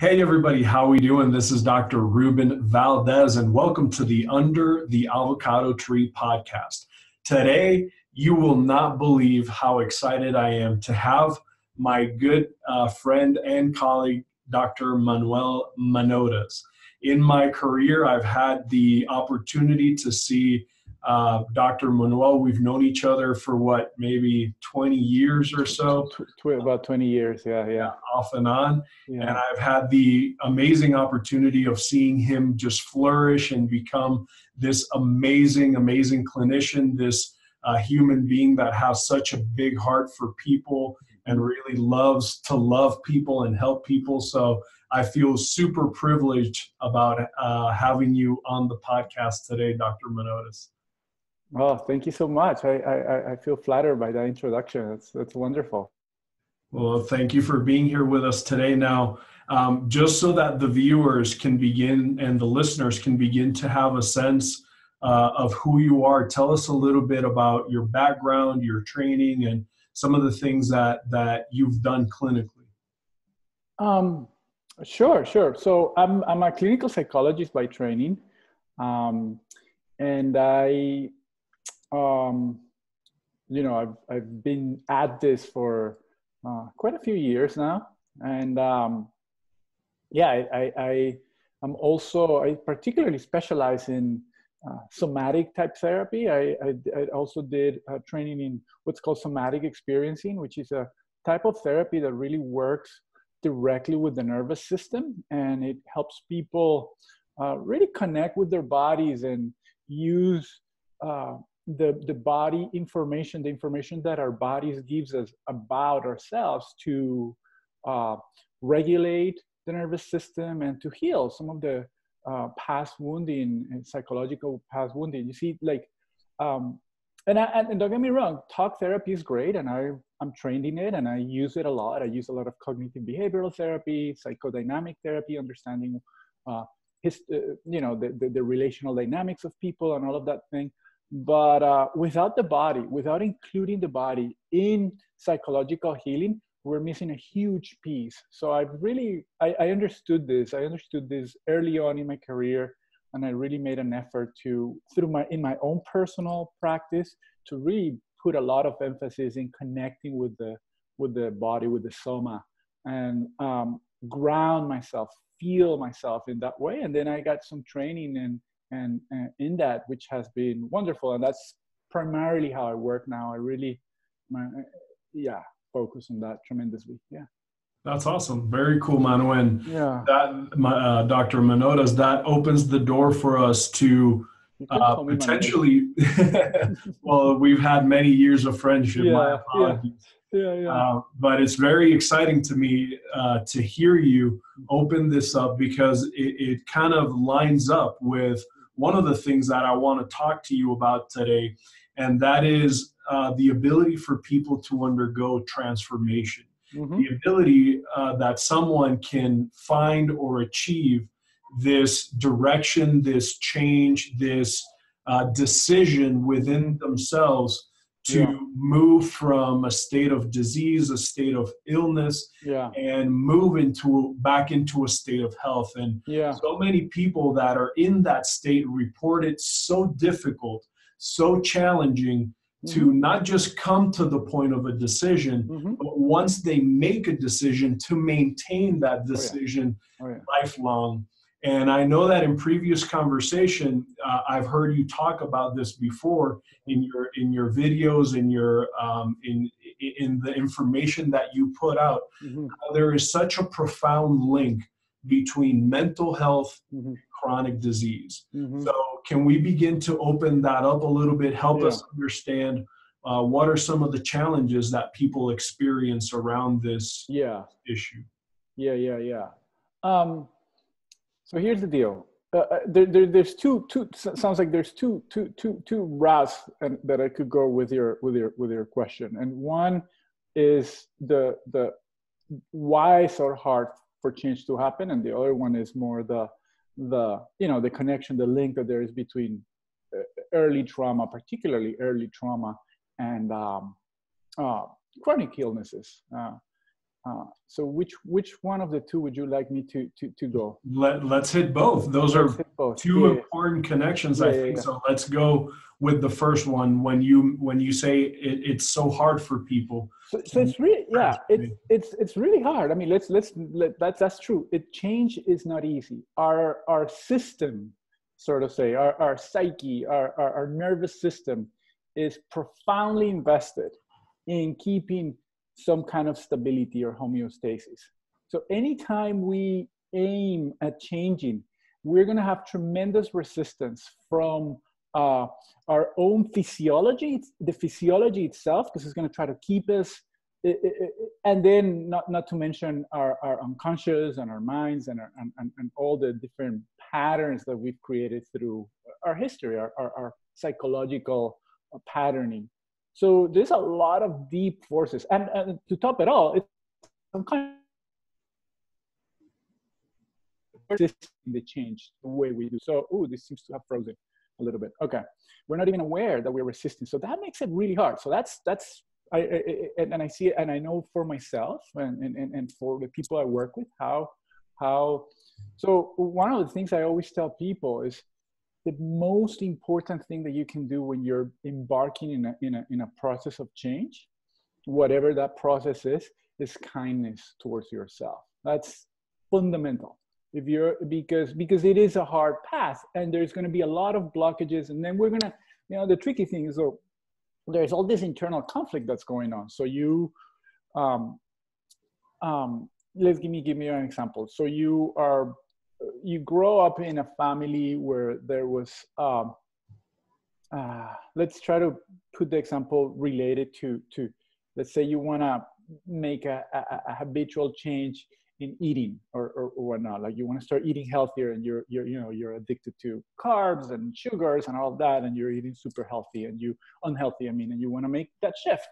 Hey everybody, how we doing? This is Dr. Ruben Valdez and welcome to the Under the Avocado Tree podcast. Today, you will not believe how excited I am to have my good uh, friend and colleague, Dr. Manuel Manotas. In my career, I've had the opportunity to see uh, Dr. Manuel, we've known each other for what, maybe 20 years or so? about 20 years, yeah, yeah. Off and on. Yeah. And I've had the amazing opportunity of seeing him just flourish and become this amazing, amazing clinician, this uh, human being that has such a big heart for people and really loves to love people and help people. So I feel super privileged about uh, having you on the podcast today, Dr. Manotas. Oh, thank you so much. I, I, I feel flattered by that introduction. That's, that's wonderful. Well, thank you for being here with us today. Now, um, just so that the viewers can begin and the listeners can begin to have a sense uh, of who you are, tell us a little bit about your background, your training, and some of the things that that you've done clinically. Um, sure, sure. So I'm I'm a clinical psychologist by training, um, and I um, you know, I've, I've been at this for uh, quite a few years now. And um, yeah, I, I, I, am also, I particularly specialize in uh, somatic type therapy. I, I, I also did training in what's called somatic experiencing, which is a type of therapy that really works directly with the nervous system and it helps people uh, really connect with their bodies and use uh, the, the body information, the information that our bodies gives us about ourselves to uh, regulate the nervous system and to heal some of the uh, past wounding and psychological past wounding. You see, like, um, and, I, and don't get me wrong, talk therapy is great, and I I'm trained in it, and I use it a lot. I use a lot of cognitive behavioral therapy, psychodynamic therapy, understanding, uh, his, uh, you know, the, the, the relational dynamics of people and all of that thing but uh, without the body without including the body in psychological healing we're missing a huge piece. So i've really I, I, understood this. I understood this early on in my career and i really made an effort to through my in my own personal practice to really put a lot of emphasis in connecting with the with the body with the soma and um, ground myself feel myself in that way. And then i got some training and and, and in that which has been wonderful. And that's primarily how i work now. I really my, yeah focus on that tremendously. Yeah. That's awesome. Very cool manuel yeah. that my, uh, dr manotas that opens the door for us to uh, potentially well we've had many years of friendship yeah, yeah. yeah, yeah. Uh, but it's very exciting to me uh, to hear you open this up because it, it kind of lines up with one of the things that I want to talk to you about today, and that is uh, the ability for people to undergo transformation. Mm-hmm. The ability uh, that someone can find or achieve this direction, this change, this uh, decision within themselves to yeah. move from a state of disease, a state of illness, yeah. and move into back into a state of health. And yeah. so many people that are in that state report it so difficult, so challenging mm-hmm. to not just come to the point of a decision, mm-hmm. but once they make a decision to maintain that decision oh, yeah. Oh, lifelong. And I know that in previous conversation, uh, I've heard you talk about this before in your in your videos, in your um, in in the information that you put out. Mm-hmm. there is such a profound link between mental health mm-hmm. and chronic disease. Mm-hmm. So, can we begin to open that up a little bit? Help yeah. us understand uh, what are some of the challenges that people experience around this yeah. issue? Yeah, yeah, yeah. Um, so here's the deal. Uh, uh, there, there, there's two, two. Sounds like there's two, two, two, two routes and, that I could go with your, with your, with your question. And one is the, the why so hard for change to happen, and the other one is more the, the, you know, the connection, the link that there is between uh, early trauma, particularly early trauma, and um, uh, chronic illnesses. Uh, uh, so which which one of the two would you like me to to, to go? Let Let's hit both. Those let's are both. two yeah. important connections, yeah, I think. So let's go with the first one. When you when you say it, it's so hard for people. So, so it's really yeah. It's it's it's really hard. I mean, let's let's let, that's that's true. It change is not easy. Our our system, sort of say, our our psyche, our our, our nervous system, is profoundly invested in keeping some kind of stability or homeostasis. So anytime we aim at changing, we're going to have tremendous resistance from uh, our own physiology, the physiology itself, because it's going to try to keep us, eh, eh, eh, and then not, not to mention our, our unconscious and our minds and, our, and, and, all the different patterns that we've created through our history, our, our, our psychological uh, patterning. So there's a lot of deep forces. And, and to top it all, it's some kind of the change the way we do. So, oh, this seems to have frozen a little bit. Okay, we're not even aware that we're resisting. So that makes it really hard. So that's that's I, I and I see it, and I know for myself and, and and for the people I work with how how. So one of the things I always tell people is the most important thing that you can do when you're embarking in a, in a, in a process of change, whatever that process is, is kindness towards yourself. That's fundamental. If you're because because it is a hard path and there's going to be a lot of blockages, and then we're gonna, you know, the tricky thing is so there's all this internal conflict that's going on. So you, um, um, let's give me give me an example. So you are you grow up in a family where there was um, uh, let's try to put the example related to to let's say you want to make a, a, a, habitual change in eating or, or, or whatnot. Like you want to start eating healthier and you're you're you know you're addicted to carbs and sugars and all that and you're eating super healthy and you unhealthy i mean and you want to make that shift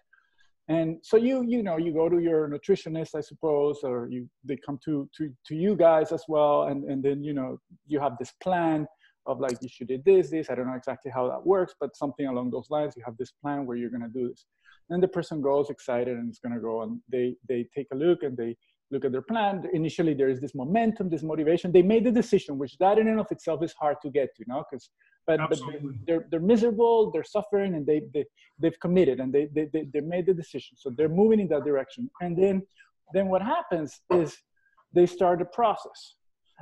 and so you you know you go to your nutritionist i suppose or you they come to to to you guys as well. And and then you know you have this plan of like you should do this this. I don't know exactly how that works but something along those lines. You have this plan where you're going to do this. Then the person goes excited and it's going to go and they they take a look and they look at their plan. Initially, there is this momentum, this motivation. They made the decision, which that in and of itself is hard to get to, you know, because but, but they're, they're miserable, they're suffering, and they, they, they've committed and they, they, they, they made the decision. So they're moving in that direction. And then, then what happens is they start the process.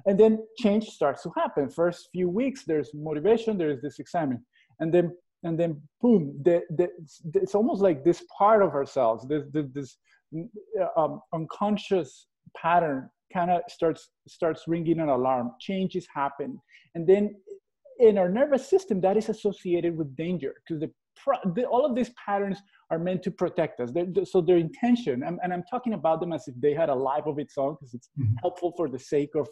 And then change starts to happen. First few weeks, there's motivation, there's this excitement. And then and then boom the, the, it's almost like this part of ourselves this, this, um, unconscious pattern kind of starts starts ringing an alarm. Changes happen. And then in our nervous system that is associated with danger because the, the, all of these patterns are meant to protect us. They're, so their intention and, and, i'm talking about them as if they had a life of its own because it's mm-hmm. helpful for the sake of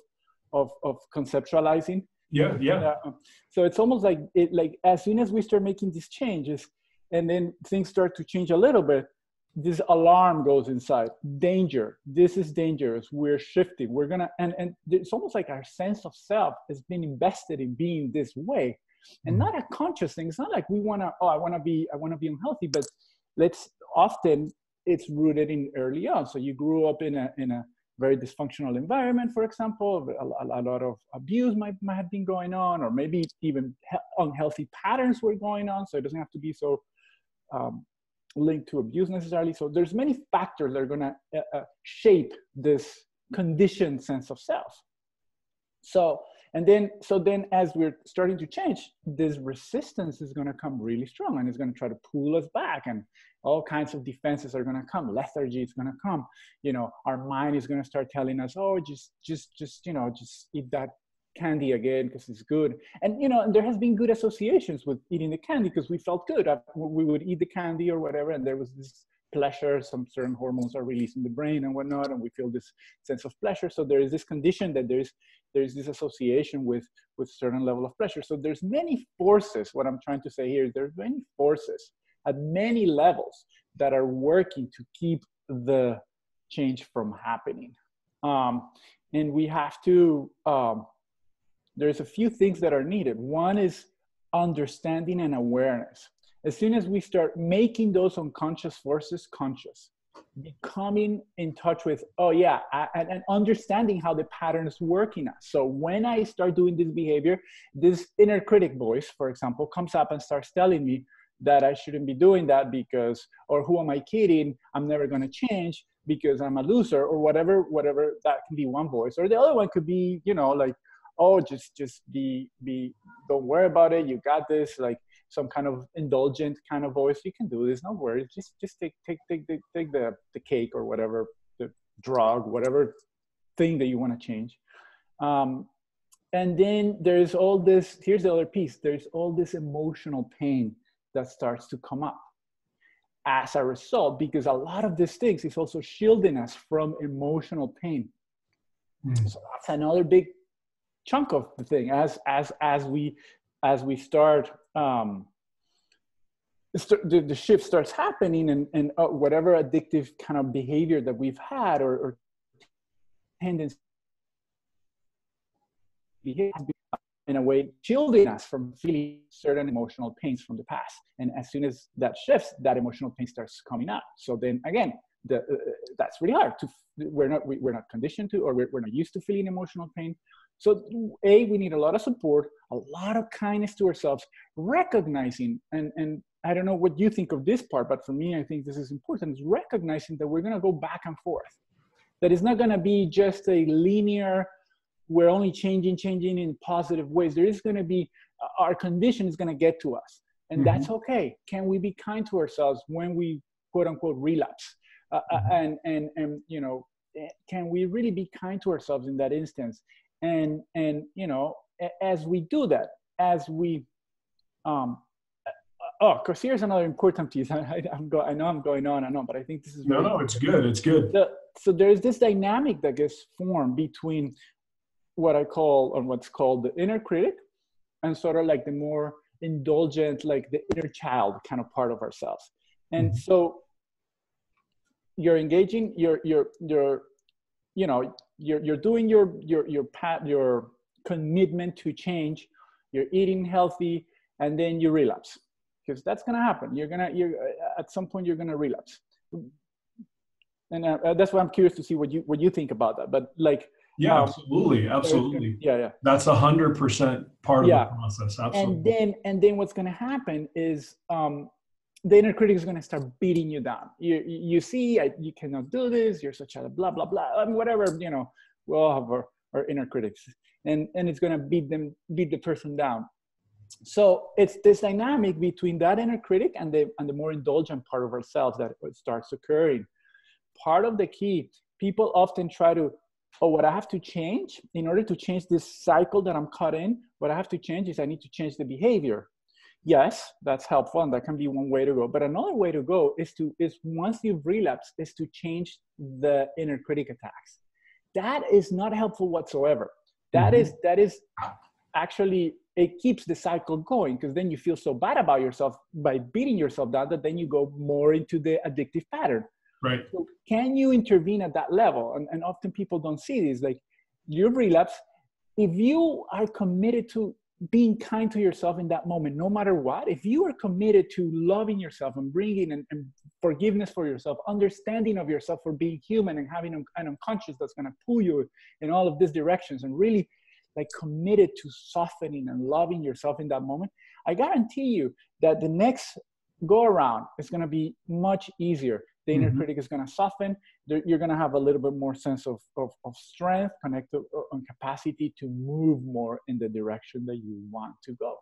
of, of conceptualizing. Yeah yeah. uh, so it's almost like it like as soon as we start making these changes and then things start to change a little bit this alarm goes inside. Danger. This is dangerous. We're shifting. We're gonna and and it's almost like our sense of self has been invested in being this way. And mm-hmm. not a conscious thing. It's not like we want to oh i want to be i want to be unhealthy but let's often it's rooted in early on. So you grew up in a in a very dysfunctional environment for example. A, a lot of abuse might, might have been going on or maybe even he- unhealthy patterns were going on. So it doesn't have to be so um, linked to abuse necessarily. So there's many factors that are going to uh, uh, shape this conditioned sense of self. So and then so then as we're starting to change, this resistance is going to come really strong and it's going to try to pull us back and all kinds of defenses are going to come lethargy is going to come you know our mind is going to start telling us oh just just just you know just eat that candy again because it's good. And you know, there has been good associations with eating the candy because we felt good. Uh, we would eat the candy or whatever, and there was this pleasure. Some certain hormones are released in the brain and whatnot, and we feel this sense of pleasure. So there is this condition that there is there is this association with with certain level of pleasure. So there's many forces. What I'm trying to say here is there's many forces at many levels that are working to keep the change from happening. Um, and we have to um, there's a few things that are needed. One is understanding and awareness. As soon as we start making those unconscious forces conscious, becoming in touch with oh yeah and, and understanding how the patterns work in us so when i start doing this behavior this inner critic voice for example comes up and starts telling me that i shouldn't be doing that because or who am i kidding i'm never going to change because i'm a loser or whatever whatever that can be one voice or the other one could be you know like oh just just be be don't worry about it. You got this like some kind of indulgent kind of voice. You can do this. No worries. Just just take take take take, take the the cake or whatever the drug whatever thing that you want to change. Um, and then there's all this here's the other piece. There's all this emotional pain that starts to come up as a result because a lot of these things is also shielding us from emotional pain. Mm. so that's another big chunk of the thing as as as we as we start um, the, the shift starts happening and, and uh, whatever addictive kind of behavior that we've had or, or tendency in a way shielding us from feeling certain emotional pains from the past. And as soon as that shifts that emotional pain starts coming up. So then again the, uh, that's really hard to we're not we, are not conditioned to or we're, we're not used to feeling emotional pain so, A, we need a lot of support, a lot of kindness to ourselves, recognizing, and, and I don't know what you think of this part, but for me, I think this is important, is recognizing that we're going to go back and forth. That it's not going to be just a linear, we're only changing, changing in positive ways. There is going to be, uh, our condition is going to get to us. And mm-hmm. that's okay. Can we be kind to ourselves when we quote unquote relapse? Uh, uh mm-hmm. and, and, and, you know, eh, can we really be kind to ourselves in that instance and and you know as we do that as we um oh because here's another important piece. I, am go, I know i'm going on and on but i think this is no no it's good it's good. The, so there's this dynamic that gets formed between what i call or what's called the inner critic and sort of like the more indulgent like the inner child kind of part of ourselves. And mm-hmm. so you're engaging you're you're you're you know you're, you're doing your your your pat your commitment to change you're eating healthy and then you relapse. Because that's going to happen. You're going to you're at some point you're going to relapse. And uh, that's why i'm curious to see what you what you think about that but like yeah um, absolutely absolutely. Yeah yeah. That's a hundred percent part of yeah. the process absolutely. and then and then what's going to happen is um the inner critic is going to start beating you down. You, you see, I, you cannot do this. You're such a blah, blah, blah, I mean, whatever, you know, we all have our, our inner critics and, and it's going to beat them, beat the person down. So it's this dynamic between that inner critic and the, and the more indulgent part of ourselves that starts occurring. Part of the key, people often try to, oh, what I have to change in order to change this cycle that I'm caught in, what I have to change is I need to change the behavior yes that's helpful and that can be one way to go. But another way to go is to is once you've relapsed is to change the inner critic attacks. That is not helpful whatsoever. That mm-hmm. is that is actually it keeps the cycle going because then you feel so bad about yourself by beating yourself down that then you go more into the addictive pattern. Right. So can you intervene at that level? And, and often people don't see this like you've relapsed. If you are committed to being kind to yourself in that moment, no matter what, if you are committed to loving yourself and bringing and, and forgiveness for yourself, understanding of yourself for being human and having an, an unconscious that's going to pull you in all of these directions and really like committed to softening and loving yourself in that moment, I guarantee you that the next go around is going to be much easier the inner mm-hmm. critic is going to soften you're going to have a little bit more sense of, of, of strength connected uh, and capacity to move more in the direction that you want to go.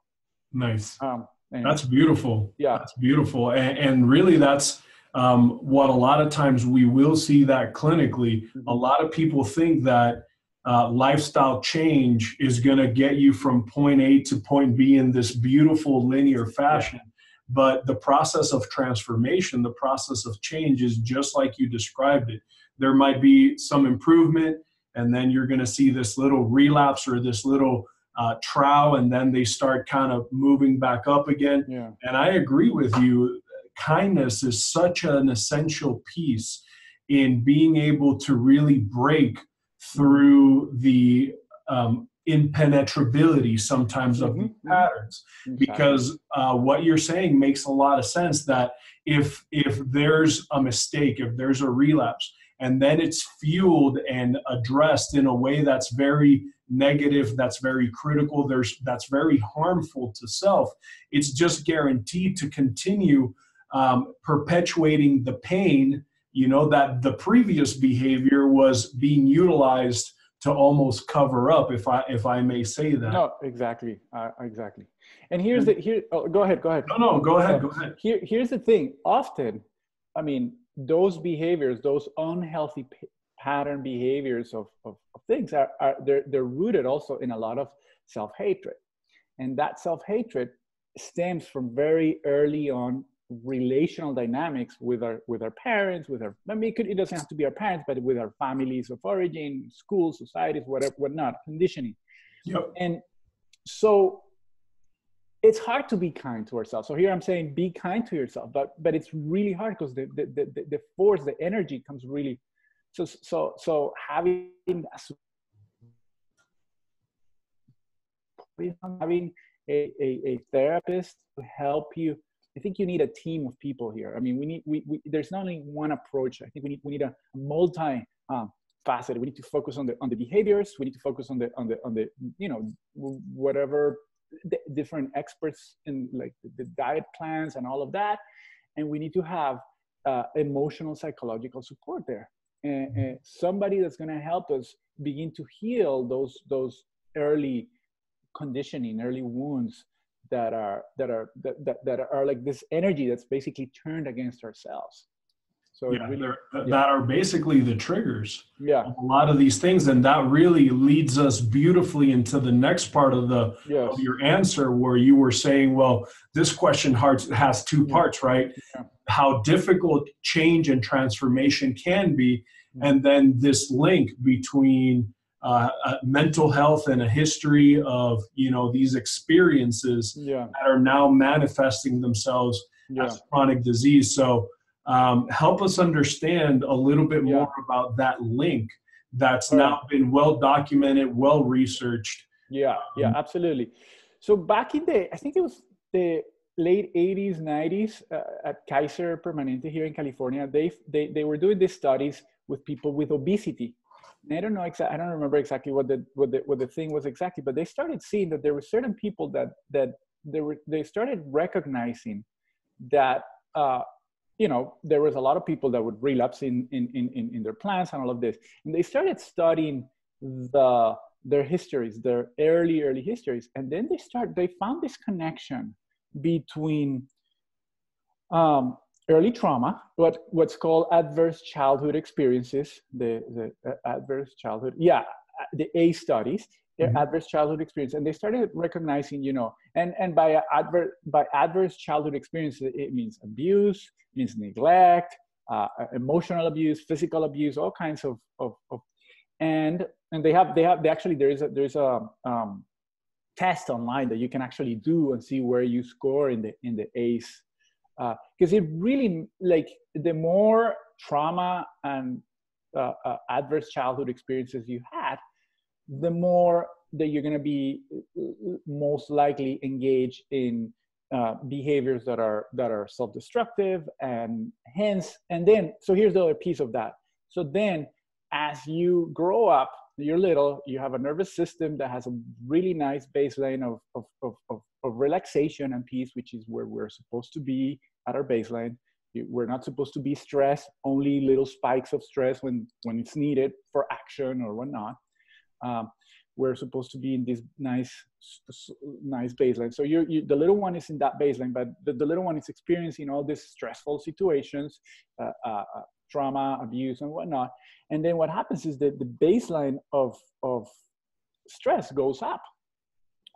Nice. Um, that's beautiful. Yeah. That's beautiful. And, and really that's um, what a lot of times we will see that clinically. Mm-hmm. a lot of people think that uh, lifestyle change is going to get you from point a to point b in this beautiful linear fashion but the process of transformation, the process of change is just like you described it. There might be some improvement, and then you're going to see this little relapse or this little uh, trow, and then they start kind of moving back up again. Yeah. And I agree with you. Kindness is such an essential piece in being able to really break through the um, impenetrability sometimes of mm-hmm. these patterns exactly. because uh, what you're saying makes a lot of sense that if if there's a mistake if there's a relapse and then it's fueled and addressed in a way that's very negative that's very critical there's that's very harmful to self it's just guaranteed to continue um, perpetuating the pain you know that the previous behavior was being utilized to almost cover up if i if i may say that. No exactly uh, exactly. And here's the here oh, go ahead go ahead. No no go ahead go ahead. here here's the thing. Often i mean those behaviors those unhealthy p- pattern behaviors of, of, of things are, are they're, they're rooted also in a lot of self-hatred. And that self-hatred stems from very early on relational dynamics with our with our parents with our i mean it, could, it doesn't have to be our parents but with our families of origin schools societies whatever whatnot conditioning yep. and so it's hard to be kind to ourselves so here i'm saying be kind to yourself but but it's really hard because the, the the, the force the energy comes really so so so having having a, a, a therapist to help you I think you need a team of people here. I mean, we need we, we there's not only one approach. I think we need we need a multi um, facet. We need to focus on the on the behaviors. We need to focus on the on the on the you know whatever different experts in like the diet plans and all of that, and we need to have uh, emotional psychological support there. And, and somebody that's going to help us begin to heal those those early conditioning, early wounds that are that are that, that, that are like this energy that's basically turned against ourselves so yeah, really, yeah, that are basically the triggers yeah a lot of these things and that really leads us beautifully into the next part of the yes. of your answer where you were saying well this question has two parts right yeah. how difficult change and transformation can be mm-hmm. and then this link between uh, mental health and a history of you know these experiences yeah. that are now manifesting themselves yeah. as chronic disease so um, help us understand a little bit yeah. more about that link that's now been well documented well researched yeah yeah um, absolutely so back in the i think it was the late 80s 90s uh, at kaiser permanente here in california they, they they were doing these studies with people with obesity I don't know exactly. I don't remember exactly what the what the what the thing was exactly, but they started seeing that there were certain people that that they were they started recognizing that uh, you know there was a lot of people that would relapse in in in in their plans and all of this, and they started studying the their histories, their early early histories, and then they start they found this connection between um, early trauma, what what's called adverse childhood experiences, the the uh, adverse childhood, yeah, uh, the A studies, mm-hmm. adverse childhood experience, and they started recognizing, you know, and and by adverse by adverse childhood experiences, it means abuse, means neglect, uh, emotional abuse, physical abuse, all kinds of, of, of and and they have they have they actually there is a there's a um, test online that you can actually do and see where you score in the in the ACE because uh, it really like the more trauma and uh, uh, adverse childhood experiences you had the more that you're going to be uh, most likely engaged in uh, behaviors that are that are self-destructive and hence and then so here's the other piece of that. So then as you grow up you're little you have a nervous system that has a really nice baseline of, of, of, of, of relaxation and peace which is where we're supposed to be at our baseline. We're not supposed to be stressed, only little spikes of stress when, when it's needed for action or whatnot. Um, we're supposed to be in this nice, nice baseline. So you're, you, the little one is in that baseline, but the, the little one is experiencing all these stressful situations, uh, uh, uh, trauma, abuse, and whatnot. And then what happens is that the baseline of, of stress goes up.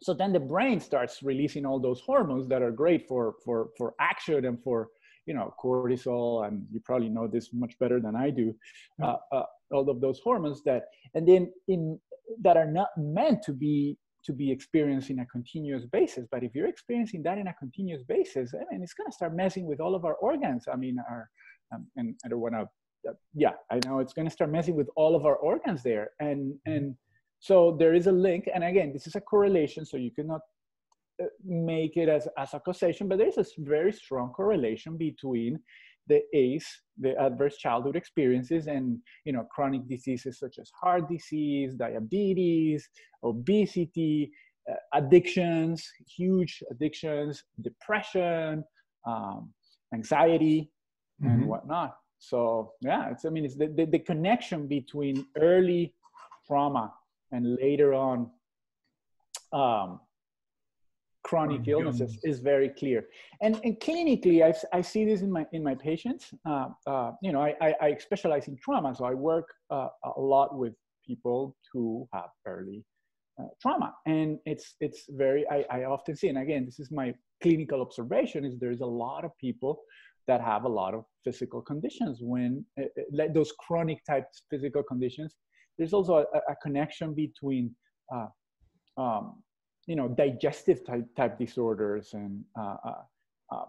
So then the brain starts releasing all those hormones that are great for for for action and for you know cortisol and you probably know this much better than i do uh, uh, all of those hormones that and then in that are not meant to be to be experienced in a continuous basis. But if you're experiencing that in a continuous basis i mean it's going to start messing with all of our organs. I mean our um, and i don't want to uh, yeah i know it's going to start messing with all of our organs there. And and so there is a link, and again, this is a correlation, so you cannot uh, make it as, as a causation, but there's a very strong correlation between the ACE, the adverse childhood experiences, and you know chronic diseases such as heart disease, diabetes, obesity, uh, addictions, huge addictions, depression, um, anxiety, mm-hmm. and whatnot. So yeah, it's I mean it's the, the, the connection between early trauma and later on um, chronic illnesses is very clear. And, and clinically, I, I see this in my, in my patients. Uh, uh, you know, I, I, I, specialize in trauma, so I work uh, a lot with people who have early uh, trauma. And it's, it's very, I, I often see, and again, this is my clinical observation, is there's a lot of people that have a lot of physical conditions. When uh, uh, like those chronic type physical conditions there's also a, a connection between uh, um, you know digestive type, type disorders and uh, uh, um,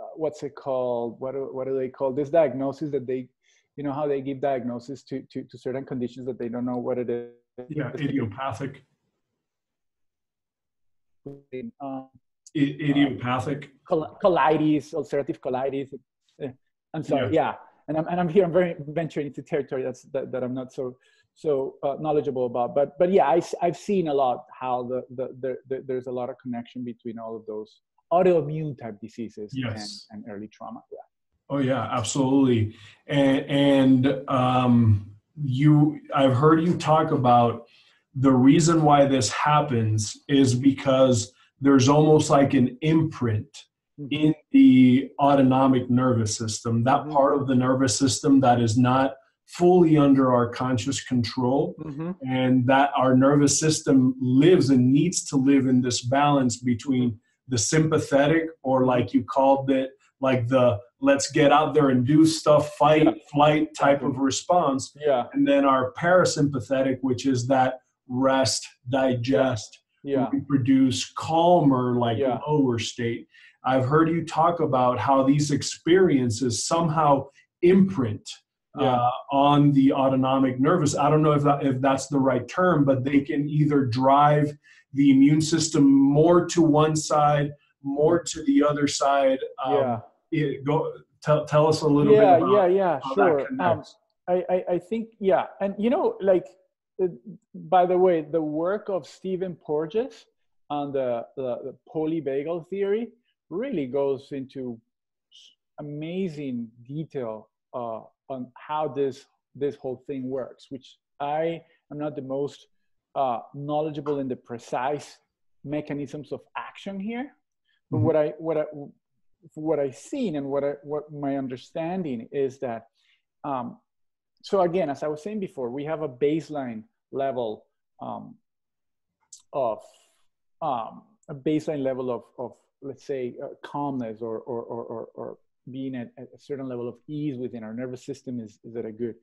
uh, what's it called? What do, what do they call this diagnosis that they you know how they give diagnosis to, to, to certain conditions that they don't know what it is? Yeah idiopathic. Um, idiopathic col- colitis ulcerative colitis eh, i'm sorry yeah. yeah and I'm, and I'm here i'm very venturing into territory that's that, that i'm not so so uh, knowledgeable about. But but yeah, I, I've seen a lot how the, the, the, the, there's a lot of connection between all of those autoimmune type diseases yes. and, and early trauma. Yeah. Oh yeah, absolutely. And, and um, you, I've heard you talk about the reason why this happens is because there's almost like an imprint mm-hmm. in the autonomic nervous system, that mm-hmm. part of the nervous system that is not fully under our conscious control mm-hmm. and that our nervous system lives and needs to live in this balance between the sympathetic or like you called it like the let's get out there and do stuff fight yeah. flight type of response yeah and then our parasympathetic which is that rest digest yeah. reproduce calmer like yeah. lower state i've heard you talk about how these experiences somehow imprint yeah. uh, on the autonomic nervous. I don't know if that, if that's the right term, but they can either drive the immune system more to one side, more to the other side. Um, yeah. It, go tell, tell us a little yeah, bit. yeah, yeah, yeah, sure. Um, I, I, I think yeah, and you know, like by the way, the work of Stephen Porges on the, the, the polyvagal theory really goes into amazing detail uh, on how this this whole thing works, which I am not the most uh, knowledgeable in the precise mechanisms of action here. But mm-hmm. what I what I what I've seen and what I, what my understanding is that um, so again, as I was saying before, we have a baseline level um, of um, a baseline level of, of let's say uh, calmness or, or, or, or, being at, at, a certain level of ease within our nervous system is, is at a good.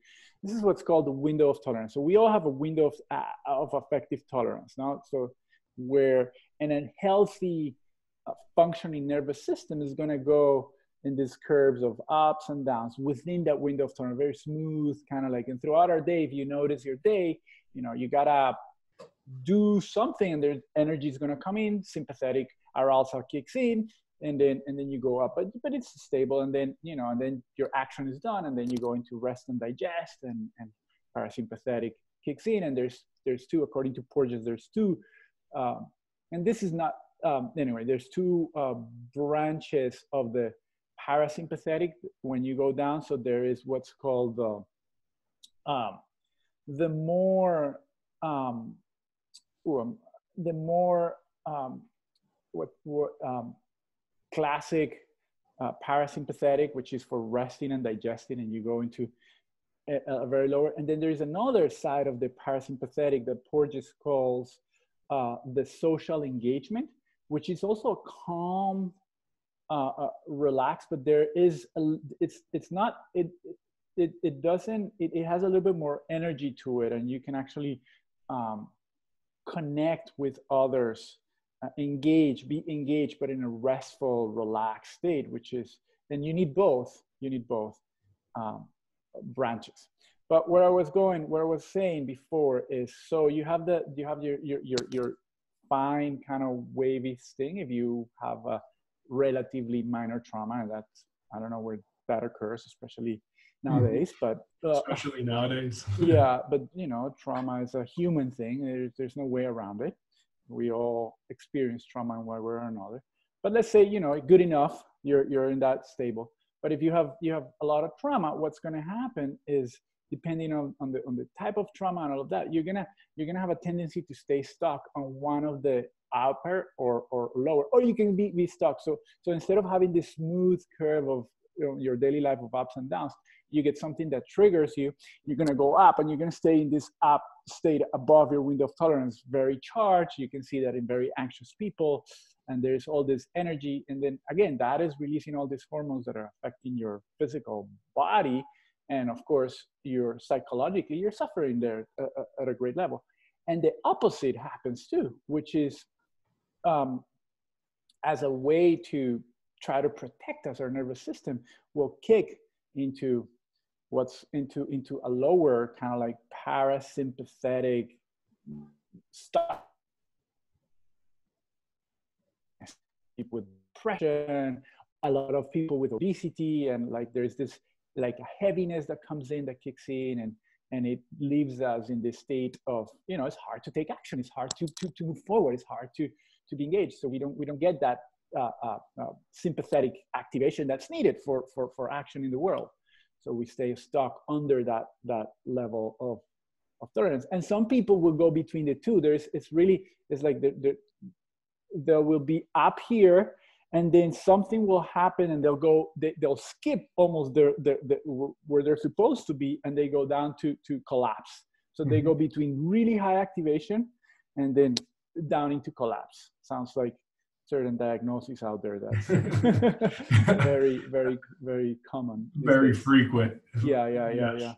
This is what's called the window of tolerance. So we all have a window of, uh, of affective tolerance now. So where an unhealthy uh, functioning nervous system is going to go in these curves of ups and downs within that window of tolerance, very smooth, kind of like. And throughout our day, if you notice your day, you know, you gotta do something, and there's energy is going to come in. Sympathetic arousal kicks in, and then and then you go up but but it's stable and then you know and then your action is done and then you go into rest and digest and and parasympathetic kicks in and there's there's two according to porges there's two um, and this is not um, anyway there's two uh, branches of the parasympathetic when you go down so there is what's called the um, the more um, um the more um, what, what um, classic uh, parasympathetic, which is for resting and digesting, and you go into a, a, very lower. And then there is another side of the parasympathetic that Porges calls uh, the social engagement, which is also a calm, uh, uh, relaxed, but there is a, it's it's not it it it doesn't it, it has a little bit more energy to it, and you can actually um, connect with others uh, engage, be engaged, but in a restful, relaxed state, which is, and you need both, you need both um, branches. but where I was going, where I was saying before is, so you have the, you have your, your, your, your fine kind of wavy thing if you have a relatively minor trauma, and that's, I don't know where that occurs, especially. Nowadays, mm-hmm. but uh, especially nowadays. yeah, but you know, trauma is a human thing. There's, there's no way around it. We all experience trauma in one way or another. But let's say, you know, good enough, you're, you're in that stable. But if you have, you have a lot of trauma, what's going to happen is depending on, on the on the type of trauma and all of that, you're gonna you're gonna have a tendency to stay stuck on one of the upper or or lower, or you can be, be stuck. So so instead of having this smooth curve of you know, your daily life of ups and downs, you get something that triggers you. You're gonna go up, and you're gonna stay in this up state above your window of tolerance, very charged. You can see that in very anxious people. And there's all this energy, and then again, that is releasing all these hormones that are affecting your physical body, and of course you're psychologically you're suffering there uh, uh, at a great level and the opposite happens too which is um, as a way to try to protect us our nervous system will kick into what's into into a lower kind of like parasympathetic stuff people with depression a lot of people with obesity and like there's this like a heaviness that comes in that kicks in and and it leaves us in this state of you know it's hard to take action. It's hard to to, to move forward. It's hard to to be engaged. So we don't we don't get that uh, uh, uh, sympathetic activation that's needed for for for action in the world so we stay stuck under that that level of of tolerance. And some people will go between the two. There's it's really it's like the, the there will be up here and then something will happen and they'll go they, will skip almost their, their, their, where they're supposed to be and they go down to to collapse. So mm-hmm. they go between really high activation and then down into collapse. Sounds like certain diagnoses out there that's very very very common very days. frequent yeah yeah yeah yes. yeah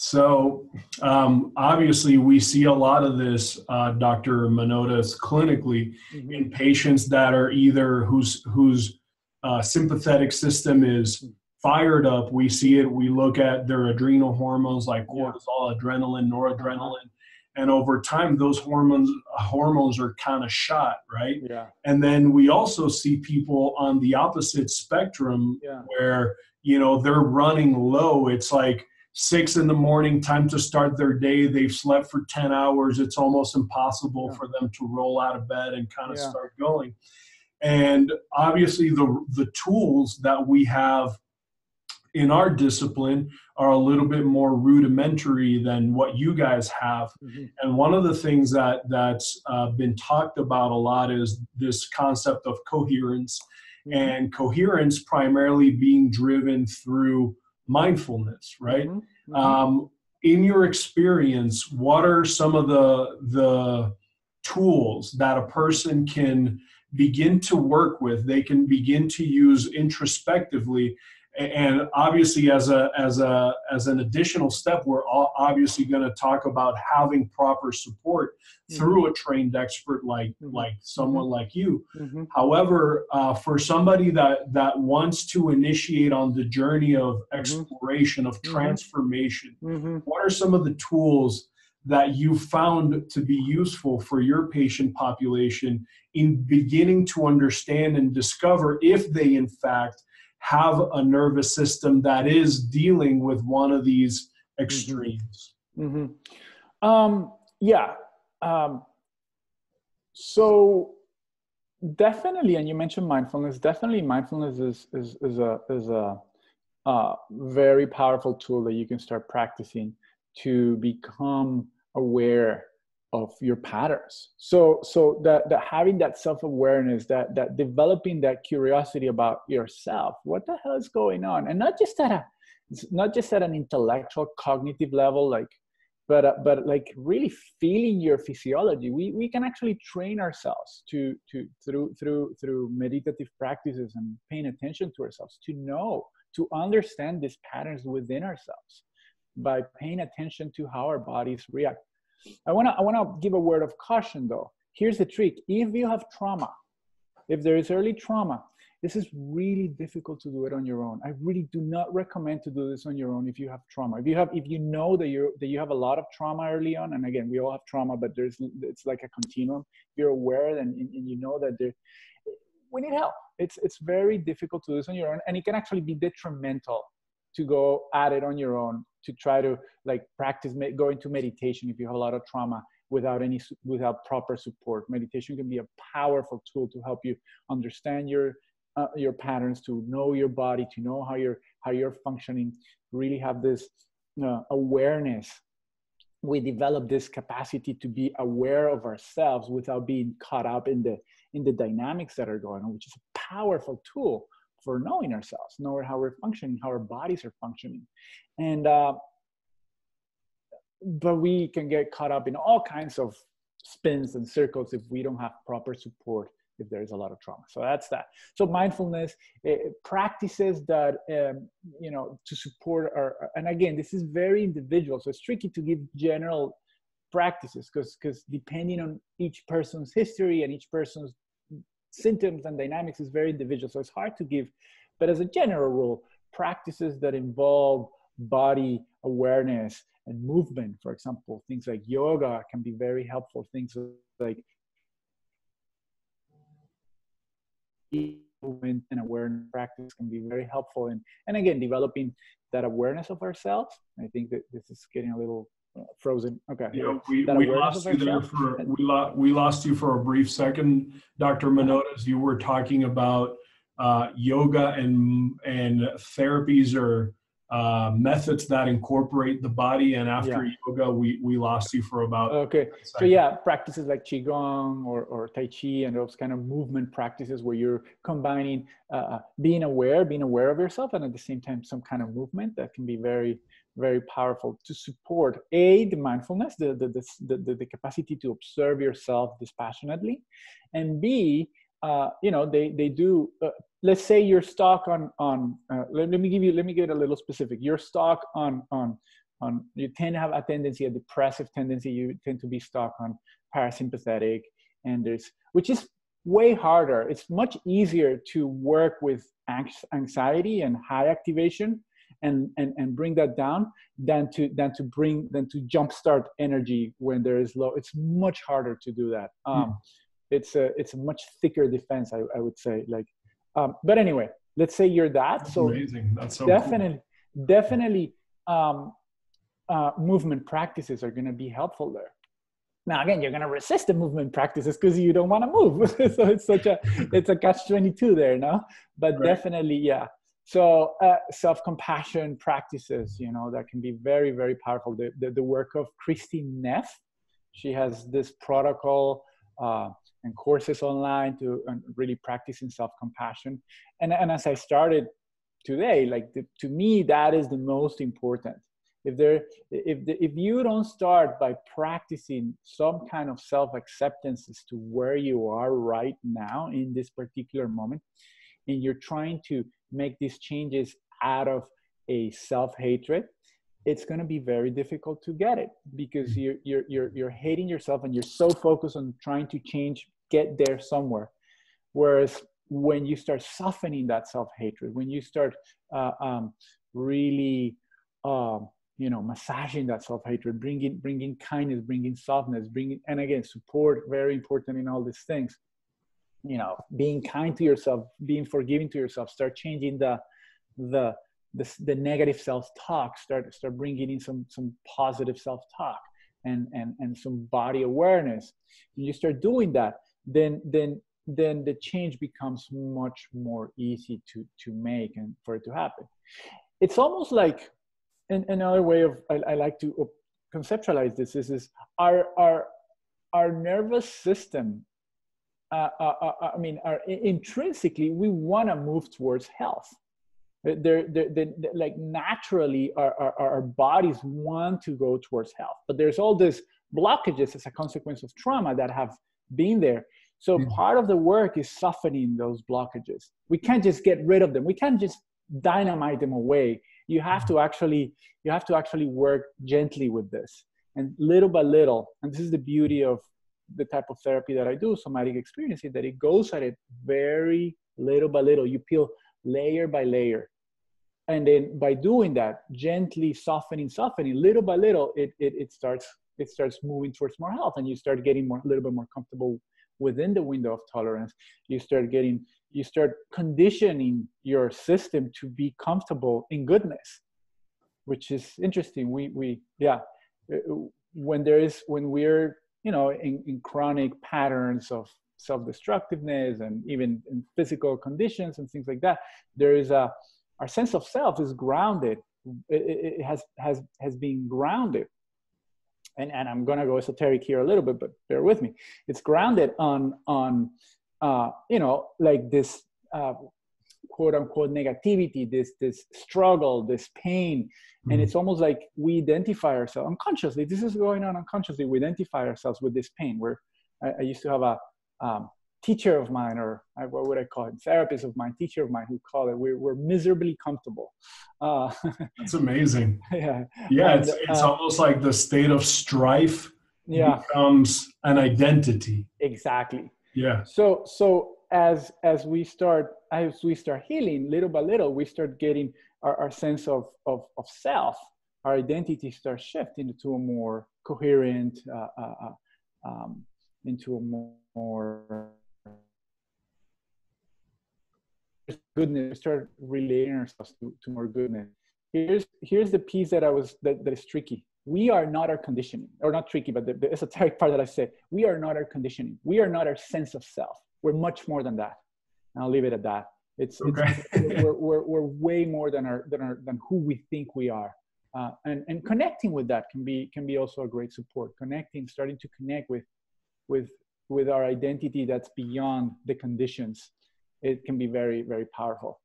so um, obviously, we see a lot of this, uh, Dr. Manotas, clinically mm-hmm. in patients that are either whose whose uh, sympathetic system is fired up. We see it. We look at their adrenal hormones like cortisol, adrenaline, noradrenaline, and over time, those hormones hormones are kind of shot, right? Yeah. And then we also see people on the opposite spectrum yeah. where you know they're running low. It's like six in the morning, time to start their day. They've slept for 10 hours. It's almost impossible yeah. for them to roll out of bed and kind of yeah. start going. And obviously, the, the tools that we have in our discipline are a little bit more rudimentary than what you guys have. Mm-hmm. And one of the things that that's uh, been talked about a lot is this concept of coherence, mm-hmm. and coherence primarily being driven through mindfulness, right? Mm-hmm. mm-hmm. Um, in your experience, what are some of the the tools that a person can begin to work with? They can begin to use introspectively and obviously as a as a as an additional step we're obviously going to talk about having proper support mm-hmm. through a trained expert like mm-hmm. like someone mm-hmm. like you mm-hmm. however uh, for somebody that that wants to initiate on the journey of mm-hmm. exploration of mm-hmm. transformation what are some of the tools that you found to be useful for your patient population in beginning to understand and discover if they in fact have a nervous system that is dealing with one of these mm-hmm. extremes? Mm-hmm. Um, yeah. Um, so definitely, and you mentioned mindfulness. Definitely, mindfulness is is, is a is a uh, very powerful tool that you can start practicing to become aware of your patterns. So so that, that having that self-awareness that that developing that curiosity about yourself what the hell is going on? And not just at a not just at an intellectual cognitive level like but uh, but like really feeling your physiology. We we can actually train ourselves to to through through through meditative practices and paying attention to ourselves to know to understand these patterns within ourselves by paying attention to how our bodies react I want to I want to give a word of caution though. Here's the trick: if you have trauma, if there is early trauma, this is really difficult to do it on your own. I really do not recommend to do this on your own if you have trauma. If you have, if you know that you that you have a lot of trauma early on, and again, we all have trauma, but there's it's like a continuum. If you're aware and, and you know that there, we need help. It's it's very difficult to do this on your own, and it can actually be detrimental to go at it on your own to try to like practice go into meditation if you have a lot of trauma without any without proper support. Meditation can be a powerful tool to help you understand your uh, your patterns to know your body to know how you're how you're functioning really have this uh, awareness. We develop this capacity to be aware of ourselves without being caught up in the in the dynamics that are going on which is a powerful tool for knowing ourselves knowing how we're functioning how our bodies are functioning and uh, but we can get caught up in all kinds of spins and circles if we don't have proper support if there is a lot of trauma. So that's that. So mindfulness uh, practices that um, you know to support our and again this is very individual. So it's tricky to give general practices because because depending on each person's history and each person's symptoms and dynamics is very individual. So it's hard to give. But as a general rule, practices that involve body awareness and movement, for example, things like yoga can be very helpful. Things like movement and awareness practice can be very helpful and and again developing that awareness of ourselves i think that this is getting a little frozen okay yeah we, we lost you there for we, lo- we lost you for a brief second dr manotas you were talking about uh, yoga and and therapies or uh, methods that incorporate the body. And after yeah. yoga, we, we lost you for about. Okay. So, yeah, practices like Qigong or, or Tai Chi and those kind of movement practices where you're combining uh, uh, being aware, being aware of yourself, and at the same time, some kind of movement that can be very, very powerful to support A, the mindfulness, the, the, the, the, the capacity to observe yourself dispassionately, and B, uh, you know they they do uh, let's say you're stuck on on uh, let, let, me give you let me get a little specific. You're stuck on on on you tend to have a tendency a depressive tendency you tend to be stuck on parasympathetic and there's which is way harder. It's much easier to work with anxiety and high activation and and and bring that down than to than to bring than to jumpstart energy when there is low. It's much harder to do that. Um, mm it's a it's a much thicker defense I, I would say like um, but anyway let's say you're that That's so amazing. That's so definitely cool. definitely um, uh, movement practices are going to be helpful there. Now again you're going to resist the movement practices because you don't want to move. So it's such a it's a catch 22 there no? But right. definitely yeah so uh, self-compassion practices you know that can be very very powerful. The, the, the work of Kristin Neff she has this protocol uh, and courses online to really practicing self-compassion. And, and as i started today like the, to me that is the most important. If there if the, if you don't start by practicing some kind of self-acceptance as to where you are right now in this particular moment and you're trying to make these changes out of a self-hatred it's going to be very difficult to get it because mm-hmm. you're, you're, you're, you're hating yourself and you're so focused on trying to change, get there somewhere. Whereas when you start softening that self-hatred, when you start uh, um, really, um, you know, massaging that self-hatred, bringing, bringing kindness, bringing softness, bringing, and again, support, very important in all these things. You know, being kind to yourself, being forgiving to yourself, start changing the, the, the, the negative self-talk start start bringing in some some positive self-talk and and and some body awareness. And you start doing that then then then the change becomes much more easy to to make and for it to happen. It's almost like an, another way of I, I like to conceptualize this is, is our our our nervous system uh, uh, uh, I mean, are intrinsically, we want to move towards health. They're, they're, they're, like naturally our, our, our bodies want to go towards health but there's all these blockages as a consequence of trauma that have been there. So mm-hmm. part of the work is softening those blockages. We can't just get rid of them. We can't just dynamite them away. You have to actually you have to actually work gently with this. And little by little and this is the beauty of the type of therapy that i do somatic experiencing that it goes at it very little by little. You peel layer by layer. And then by doing that, gently softening, softening, little by little, it, it, it starts it starts moving towards more health and you start getting more a little bit more comfortable within the window of tolerance. You start getting you start conditioning your system to be comfortable in goodness, which is interesting. We we yeah uh, when there is when we're you know in, in chronic patterns of self-destructiveness and even in physical conditions and things like that there is a our sense of self is grounded. It, it has has has been grounded. And, and i'm going to go esoteric here a little bit but bear with me. It's grounded on on uh, you know like this uh, quote unquote negativity this this struggle this pain. Mm-hmm. and it's almost like we identify ourselves unconsciously. This is going on unconsciously. We identify ourselves with this pain. Where I, I used to have a um, teacher of mine or what would i call it? Therapist of mine teacher of mine who call it we're, we're miserably comfortable. Uh, that's amazing. Yeah. Yeah and, it's, it's uh, almost like the state of strife yeah. becomes an identity. Exactly. Yeah. So so as as we start as we start healing little by little we start getting our, our sense of, of of self our identity starts shifting into a more coherent uh, uh, uh um, into a more goodness We start relating ourselves to, to more goodness. Here's here's the piece that i was that, that is tricky. We are not our conditioning or not tricky but the, the esoteric part that i said we are not our conditioning. We are not our sense of self we're much more than that. And I'll leave it at that. It's, okay. it's we're, we're, we're way more than our, than our, than who we think we are. Uh, and, and connecting with that can be, can be also a great support. Connecting, starting to connect with, with, with our identity that's beyond the conditions. It can be very, very powerful.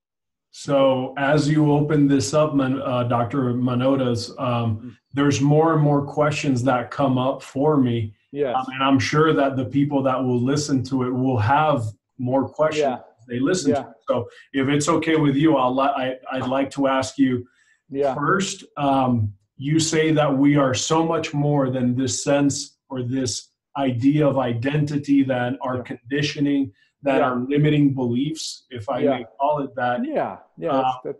So as you open this up, uh, Dr. Manotas, um, mm-hmm. there's more and more questions that come up for me Yes. Um, and I'm sure that the people that will listen to it will have more questions. Yeah. They listen yeah. to it. So if it's okay with you, I'll I, I'd like to ask you yeah. first. Um, you say that we are so much more than this sense or this idea of identity than our yeah. conditioning, that yeah. our limiting beliefs, if I may call it that. Yeah, yeah. Uh,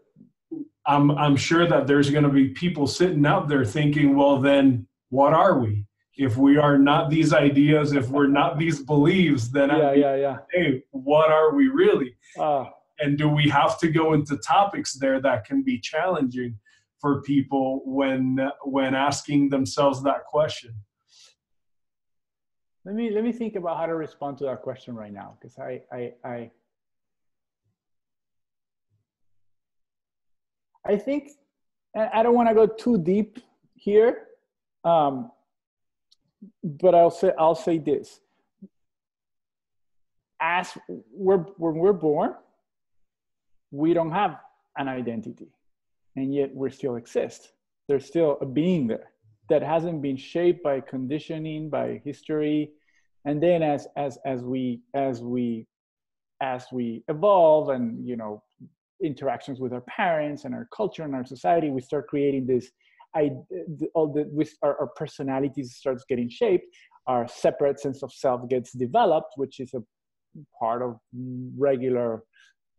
I'm I'm sure that there's going to be people sitting out there thinking, well, then what are we? If we are not these ideas, if we're not these beliefs, then yeah, I yeah, yeah. Hey, what are we really? Uh, and do we have to go into topics there that can be challenging for people when when asking themselves that question? Let me let me think about how to respond to that question right now, because I I I I think I don't want to go too deep here. Um, but I'll say I'll say this: as we're when we're born, we don't have an identity, and yet we still exist. There's still a being there that hasn't been shaped by conditioning, by history, and then as as as we as we as we evolve and you know interactions with our parents and our culture and our society, we start creating this I, all the with our, our personalities starts getting shaped, our separate sense of self gets developed, which is a part of regular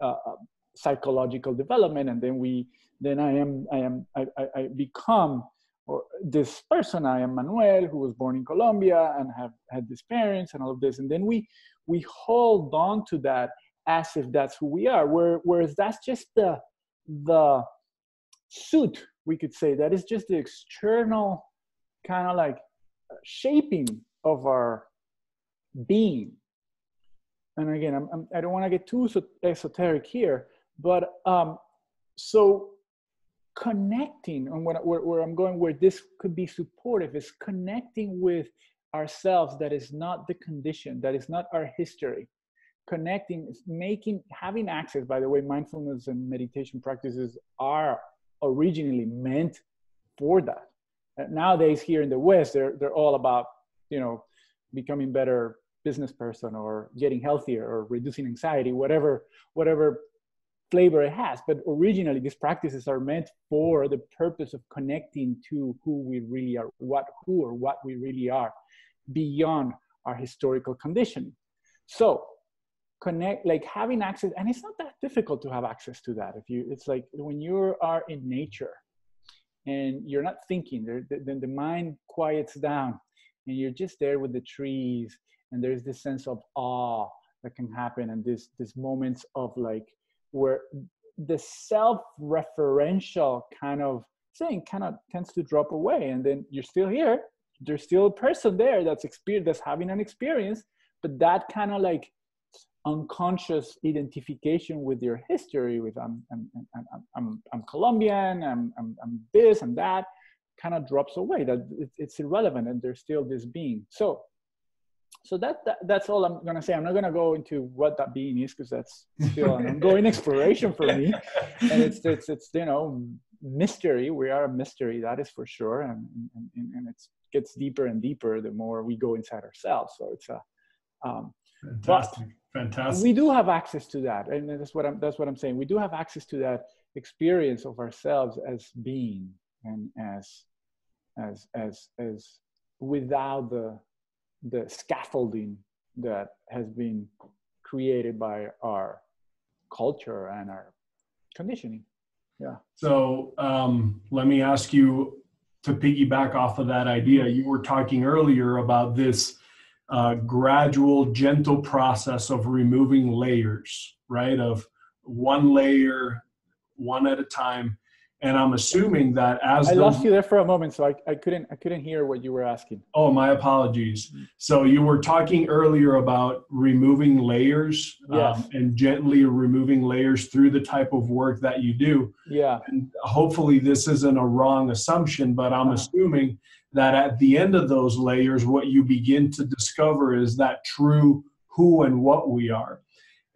uh, uh, psychological development, and then we then I am I am I, I, I become or this person I am Manuel who was born in Colombia and have had these parents and all of this, and then we we hold on to that as if that's who we are, whereas that's just the the suit we could say that is just the external kind of like shaping of our being. And again I'm, I'm, i do not want to get too esoteric here but um, so connecting where, where, where i'm going where this could be supportive is connecting with ourselves that is not the condition that is not our history. Connecting making having access by the way mindfulness and meditation practices are originally meant for that. nowadays, here in the West, they're they're all about you know becoming better business person or getting healthier or reducing anxiety, whatever whatever flavor it has. But originally, these practices are meant for the purpose of connecting to who we really are, what who or what we really are, beyond our historical conditioning. So connect like having access and it's not that difficult to have access to that if you it's like when you are in nature and you're not thinking then the mind quiets down and you're just there with the trees and there's this sense of awe that can happen and this this moments of like where the self-referential kind of thing kind of tends to drop away and then you're still here. There's still a person there that's experience that's having an experience but that kind of like unconscious identification with your history with I'm, I'm, I'm, I'm, I'm Colombian, I'm, I'm, I'm this and that kind of drops away that it's irrelevant and there's still this being. So, so that, that that's all I'm going to say. I'm not going to go into what that being is because that's still an ongoing exploration for me. And it's, it's, it's, you know, mystery. We are a mystery, that is for sure. And, and, and it gets deeper and deeper the more we go inside ourselves. So it's a, um, Fantastic. Fantastic. We do have access to that, and that's what I'm. That's what I'm saying. We do have access to that experience of ourselves as being and as, as, as, as without the, the scaffolding that has been created by our culture and our conditioning. Yeah. So um, let me ask you to piggyback off of that idea. You were talking earlier about this uh, gradual, gentle process of removing layers, right? Of one layer, one at a time. And I'm assuming that as I the, lost you there for a moment, so I, I couldn't I couldn't hear what you were asking. Oh, my apologies. So you were talking earlier about removing layers um, yes. um, and gently removing layers through the type of work that you do. Yeah. And hopefully this isn't a wrong assumption, but I'm uh-huh. assuming that at the end of those layers, what you begin to discover is that true who and what we are.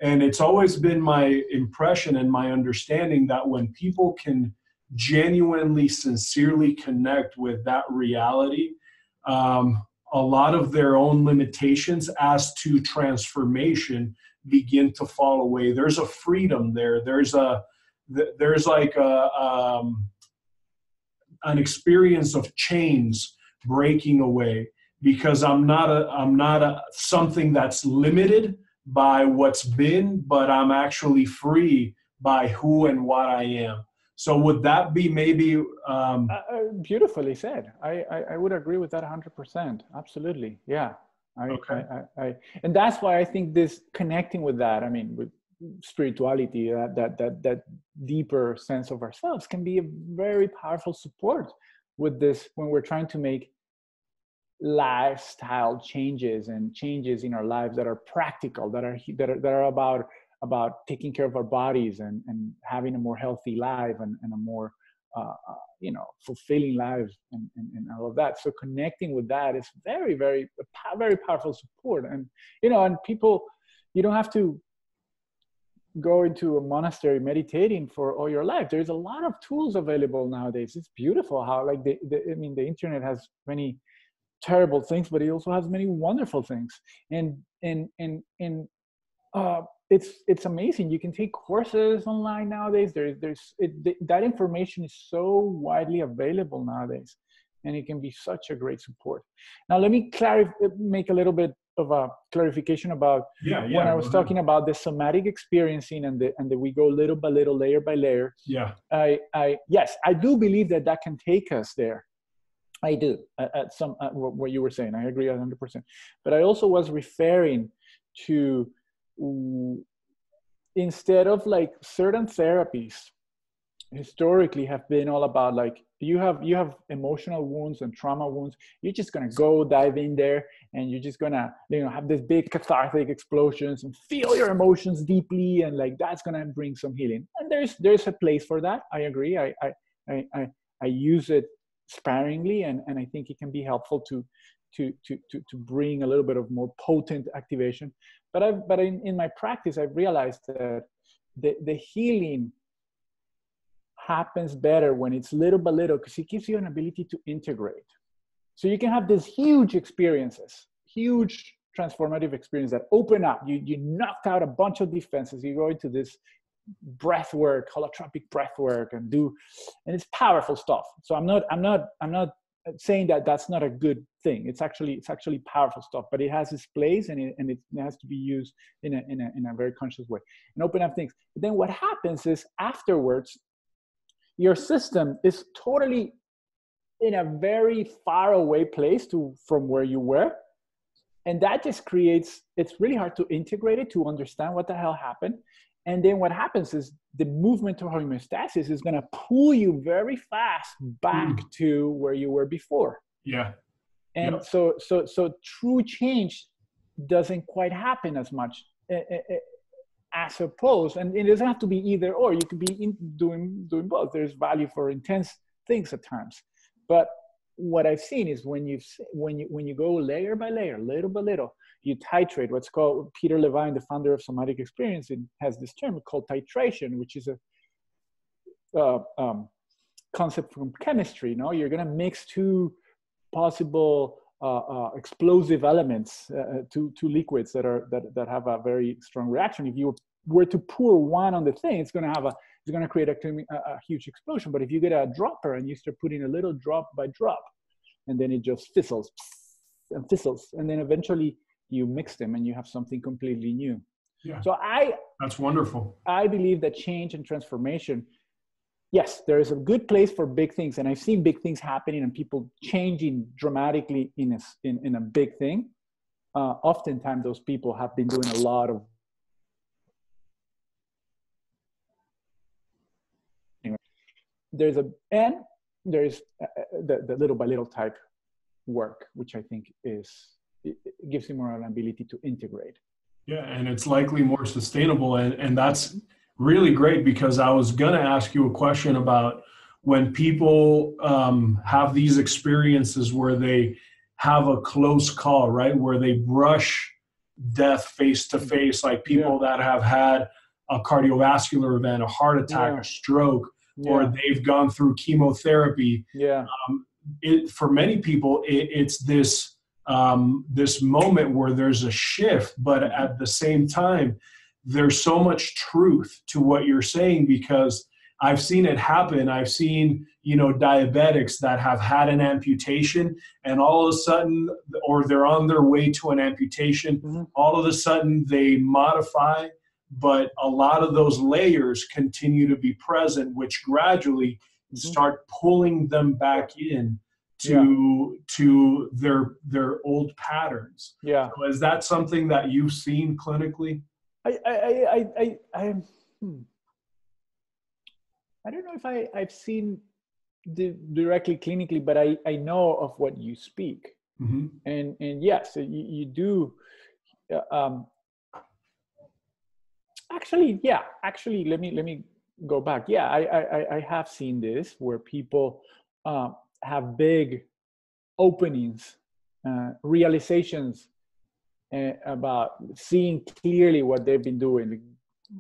And it's always been my impression and my understanding that when people can genuinely, sincerely connect with that reality, um, a lot of their own limitations as to transformation begin to fall away. There's a freedom there. There's a there's like a um, an experience of chains breaking away because I'm not a I'm not a something that's limited by what's been, but I'm actually free by who and what I am. So would that be maybe um, uh, uh beautifully said? I, I, I would agree with that 100%. Absolutely, yeah. I, okay. I, I, and that's why I think this connecting with that. I mean, with spirituality, that that that that deeper sense of ourselves can be a very powerful support with this when we're trying to make lifestyle changes and changes in our lives that are practical that are that are, that are about about taking care of our bodies and, and having a more healthy life and, and a more uh, uh, you know fulfilling life and, and, and, all of that. So connecting with that is very very very powerful support. And you know and people you don't have to go into a monastery meditating for all your life. There's a lot of tools available nowadays. It's beautiful how like the, the i mean the internet has many terrible things but it also has many wonderful things and and and and uh it's it's amazing you can take courses online nowadays there's there's it, that information is so widely available nowadays and it can be such a great support now let me clarify make a little bit of a clarification about yeah, yeah, when I was talking about the somatic experiencing and the and that we go little by little, layer by layer. Yeah. I I yes, I do believe that that can take us there. I do at, some at what you were saying. I agree 100. percent But I also was referring to instead of like certain therapies historically have been all about like you have you have emotional wounds and trauma wounds you're just gonna go dive in there and you're just gonna you know have this big cathartic explosions and feel your emotions deeply and like that's gonna bring some healing and there's there's a place for that i agree i i i, I, I use it sparingly and and i think it can be helpful to to to to, to bring a little bit of more potent activation but i but in, in my practice i've realized that the the healing happens better when it's little by little because it gives you an ability to integrate. So you can have these huge experiences, huge transformative experience that open up. You, you knocked out a bunch of defenses. You go into this breath work, holotropic breath work, and do, and it's powerful stuff. So I'm not, I'm not, I'm not saying that that's not a good thing. It's actually it's actually powerful stuff, but it has its place and it, and it has to be used in a, in a in a very conscious way and open up things. But then what happens is afterwards, your system is totally in a very far away place to from where you were and that just creates it's really hard to integrate it to understand what the hell happened and then what happens is the movement to homeostasis is going to pull you very fast back mm. to where you were before. Yeah. And yep. so so so true change doesn't quite happen as much eh, eh, eh, as opposed and it doesn't have to be either or. You could be in doing doing both. There's value for intense things at times. But what I've seen is when you when you when you go layer by layer, little by little, you titrate. What's called Peter Levine, the founder of somatic experience, has this term called titration, which is a uh, um, concept from chemistry. You know, you're gonna mix two possible uh, uh, explosive elements, uh, uh, two two liquids that are that that have a very strong reaction. If you were to pour one on the thing, it's gonna have a it's going to create a, a, huge explosion. But if you get a dropper and you start putting a little drop by drop, and then it just fizzles and fizzles, and then eventually you mix them and you have something completely new. Yeah. So I that's wonderful. I believe that change and transformation. Yes, there is a good place for big things, and I've seen big things happening and people changing dramatically in a in, in a big thing. Uh, oftentimes, those people have been doing a lot of there's a and there's uh, uh, the, the little by little type work which i think is it gives you more an ability to integrate yeah and it's likely more sustainable and and that's really great because i was going to ask you a question about when people um, have these experiences where they have a close call right where they brush death face to face like people yeah. that have had a cardiovascular event a heart attack yeah. a stroke yeah. or they've gone through chemotherapy. Yeah. Um, it, for many people, it, it's this um, this moment where there's a shift, but at the same time, there's so much truth to what you're saying because I've seen it happen. I've seen, you know, diabetics that have had an amputation and all of a sudden, or they're on their way to an amputation, mm-hmm. all of a sudden they modify but a lot of those layers continue to be present, which gradually mm-hmm. start pulling them back in to yeah. to their their old patterns. Yeah. So is that something that you've seen clinically? I I I I, I, hmm. I don't know if I I've seen the, directly clinically, but I I know of what you speak. Mm-hmm. And and yes, you, you do. Uh, um, actually yeah actually let me let me go back yeah i i i have seen this where people uh, have big openings uh, realizations uh, about seeing clearly what they've been doing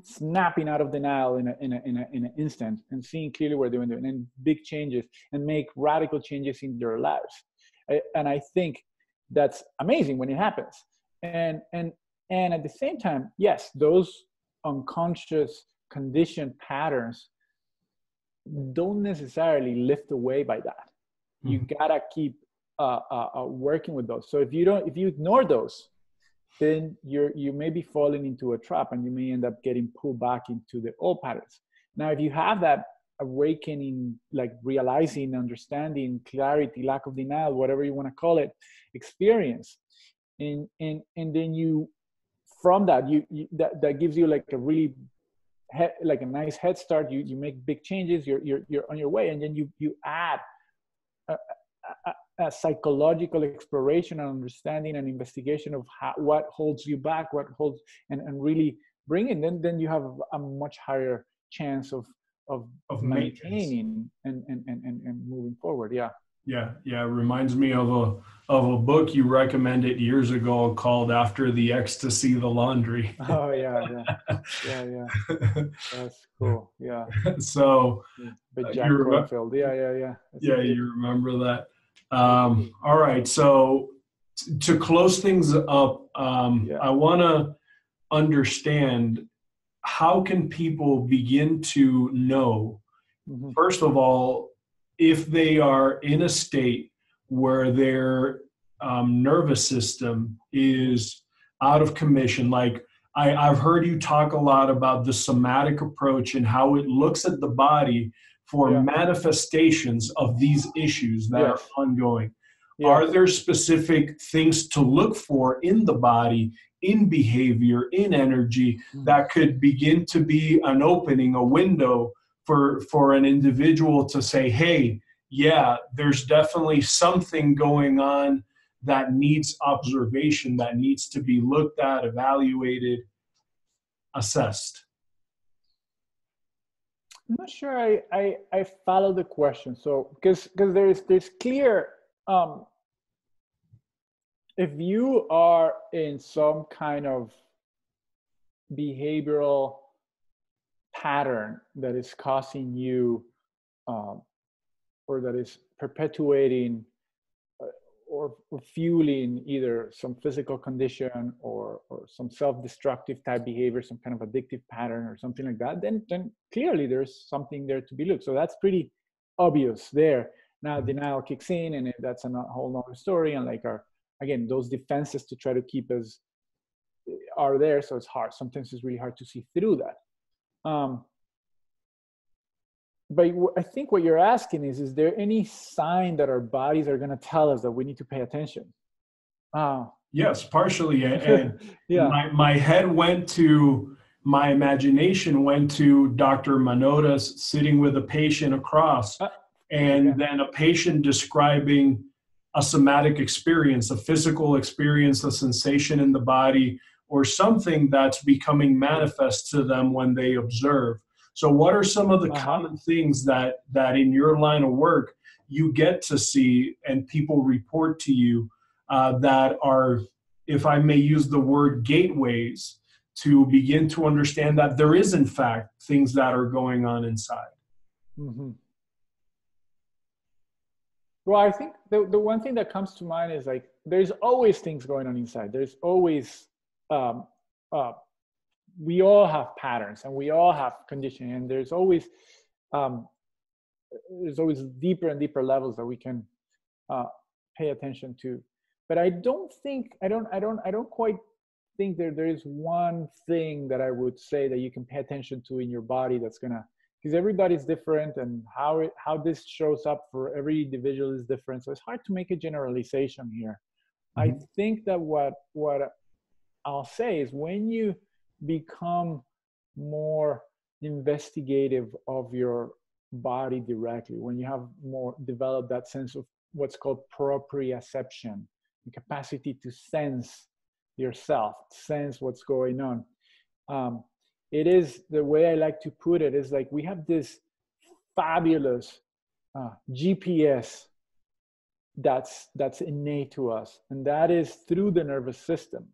snapping out of denial in, in, a, in, a, in an instant and seeing clearly what they're doing and big changes and make radical changes in their lives and i think that's amazing when it happens and and and at the same time yes those unconscious conditioned patterns don't necessarily lift away by that. Mm-hmm. You gotta keep uh, uh, uh, working with those. So if you don't, if you ignore those, then you're you may be falling into a trap, and you may end up getting pulled back into the old patterns. Now, if you have that awakening, like realizing, understanding, clarity, lack of denial, whatever you want to call it, experience, and and and then you from that you, you, that, that gives you like a really he, like a nice head start you you make big changes you're you're, you're on your way and then you you add a, psychological exploration and understanding and investigation of how, what holds you back what holds and, and really bring it then then you have a much higher chance of of, of maintaining and, and, and, and moving forward yeah yeah, yeah. It reminds me of a of a book you recommended years ago called "After the Ecstasy, the Laundry." Oh yeah, yeah, yeah, yeah. That's cool. Yeah. So, but uh, Jack Kornfield. Yeah, yeah, yeah. That's yeah, you remember that. Um, all right. So, t- to close things up, um, yeah. I want to understand how can people begin to know, mm-hmm. first of all, if they are in a state where their um, nervous system is out of commission. Like I, I've heard you talk a lot about the somatic approach and how it looks at the body for yeah. manifestations of these issues that yes. are ongoing. Yes. Are there specific things to look for in the body, in behavior, in energy mm-hmm. that could begin to be an opening, a window for for an individual to say, "Hey, yeah, there's definitely something going on that needs observation, that needs to be looked at, evaluated, assessed? I'm not sure I, I, I follow the question. So because because there's there's clear um, if you are in some kind of behavioral pattern that is causing you um, or that is perpetuating or, or fueling either some physical condition or, or some self-destructive type behavior, some kind of addictive pattern or something like that, then, then clearly there's something there to be looked. So that's pretty obvious there. Now denial kicks in and that's a whole nother story. And like our, again, those defenses to try to keep us eh, are there. So it's hard. Sometimes it's really hard to see through that. Um, but I think what you're asking is, is there any sign that our bodies are going to tell us that we need to pay attention? Uh, yes, partially. And yeah. my, my head went to, my imagination went to Dr. Manotas sitting with a patient across, uh, and then a patient describing a somatic experience, a physical experience, a sensation in the body, or something that's becoming manifest to them when they observe. So, what are some of the uh-huh. common things that that in your line of work you get to see and people report to you uh, that are, if I may use the word, gateways to begin to understand that there is, in fact, things that are going on inside? Mm-hmm. Well, I think the, the one thing that comes to mind is like there's always things going on inside. There's always um, uh, we all have patterns and we all have conditioning and there's always um, there's always deeper and deeper levels that we can uh, pay attention to. But i don't think i don't i don't i don't quite think that there is one thing that i would say that you can pay attention to in your body that's gonna because everybody's different and how it, how this shows up for every individual is different. So it's hard to make a generalization here. Mm-hmm. i think that what what i'll say is when you become more investigative of your body directly when you have more developed that sense of what's called proprioception the capacity to sense yourself sense what's going on. Um, it is the way i like to put it is like we have this fabulous uh, gps that's that's innate to us and that is through the nervous system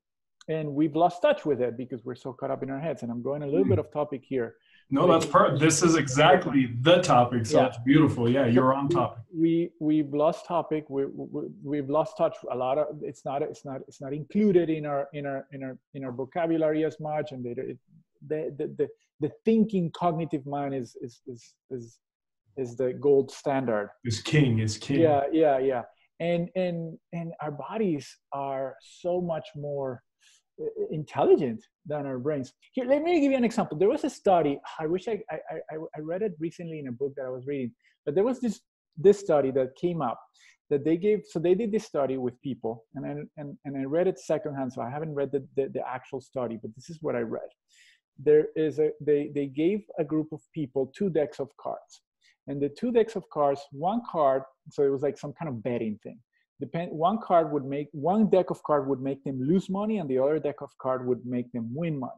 and we've lost touch with it because we're so caught up in our heads. And i'm going a little hmm. bit of topic here. No that's part this is exactly the topic so yeah. it's beautiful. Yeah you're on topic. we we've lost topic. We, we have lost touch a lot of it's not it's not it's not included in our in our in our in our vocabulary as much. And the the the, the, the thinking cognitive mind is is is is is the gold standard. Is king is king. Yeah yeah yeah. And and and our bodies are so much more intelligent than our brains. Here, let me give you an example. There was a study. I wish I, I, I, I read it recently in a book that I was reading, but there was this this study that came up that they gave. So they did this study with people, and I, and and I read it secondhand. So I haven't read the, the, the actual study, but this is what I read. There is a they they gave a group of people two decks of cards, and the two decks of cards, one card. So it was like some kind of betting thing depend one card would make one deck of card would make them lose money and the other deck of card would make them win money.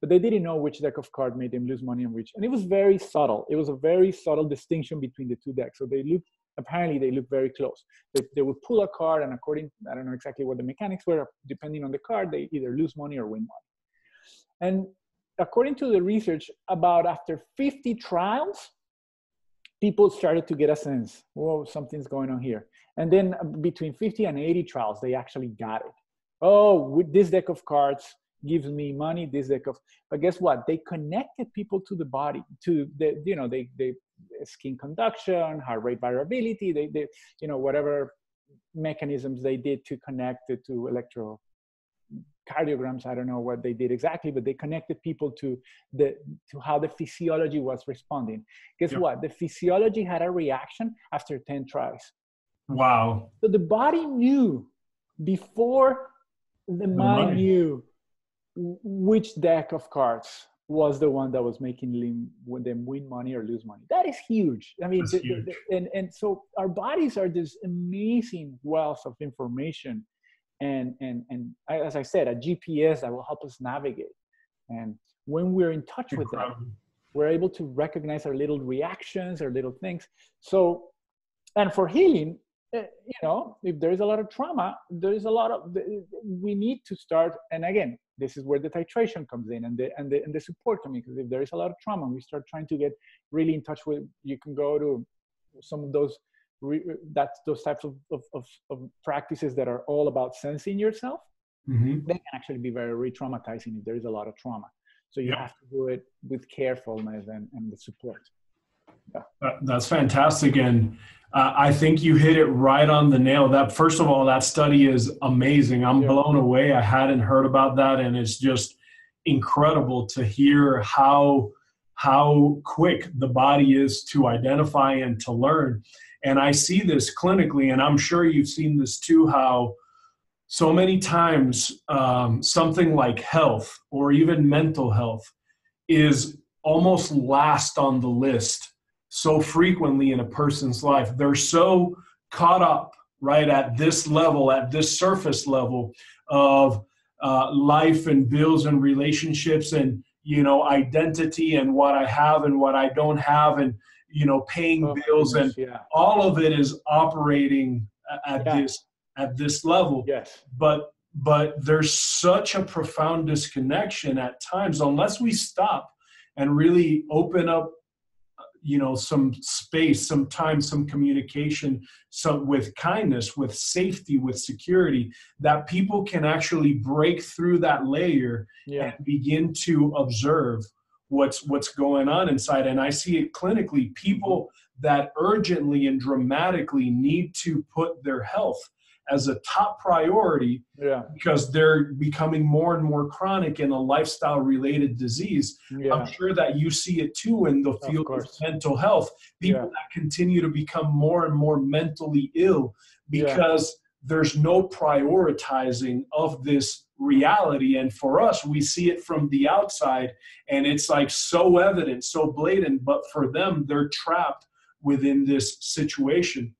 But they didn't know which deck of card made them lose money and which and it was very subtle. It was a very subtle distinction between the two decks. So they look apparently they look very close. They, they would pull a card and according i don't know exactly what the mechanics were depending on the card they either lose money or win money. And according to the research about after 50 trials people started to get a sense whoa something's going on here and then uh, between 50 and 80 trials, they actually got it. Oh, with this deck of cards gives me money, this deck of, but guess what? They connected people to the body, to the, you know, they, they, skin conduction, heart rate variability, they, they, you know, whatever mechanisms they did to connect it to electrocardiograms. I don't know what they did exactly, but they connected people to the to how the physiology was responding. Guess yep. what? The physiology had a reaction after 10 tries. Wow. So the body knew before the, the mind knew which deck of cards was the one that was making them win money or lose money. That is huge. I mean, the, huge. The, and and so our bodies are this amazing wealth of information, and and and as I said, a GPS that will help us navigate. And when we're in touch with them, we're able to recognize our little reactions, our little things. So, and for healing, you know, if there is a lot of trauma, there is a lot of we need to start. And again, this is where the titration comes in and the and the, and the support coming because if there is a lot of trauma we start trying to get really in touch with you can go to some of those that those types of, of, of, of, practices that are all about sensing yourself mm-hmm. they can actually be very re-traumatizing if there is a lot of trauma so you have to do it with carefulness and, and the support yeah. that's fantastic and uh, I think you hit it right on the nail. That first of all, that study is amazing. I'm yeah. blown away. I hadn't heard about that, and it's just incredible to hear how how quick the body is to identify and to learn. And I see this clinically, and I'm sure you've seen this too. How so many times um, something like health or even mental health is almost last on the list so frequently in a person's life. They're so caught up, right, at this level, at this surface level of uh, life and bills and relationships and, you know, identity and what I have and what I don't have and, you know, paying oh, bills goodness, and yeah. all of it is operating at yeah. this at this level. Yes. But but there's such a profound disconnection at times unless we stop and really open up you know some space some time some communication some with kindness with safety with security that people can actually break through that layer yeah. and begin to observe what's what's going on inside and i see it clinically people mm-hmm. that urgently and dramatically need to put their health as a top priority yeah. because they're becoming more and more chronic in a lifestyle related disease. Yeah. I'm sure that you see it too in the field of, of mental health. People yeah. that continue to become more and more mentally ill because there's no prioritizing of this reality. And for us, we see it from the outside and it's like so evident, so blatant, but for them, they're trapped within this situation.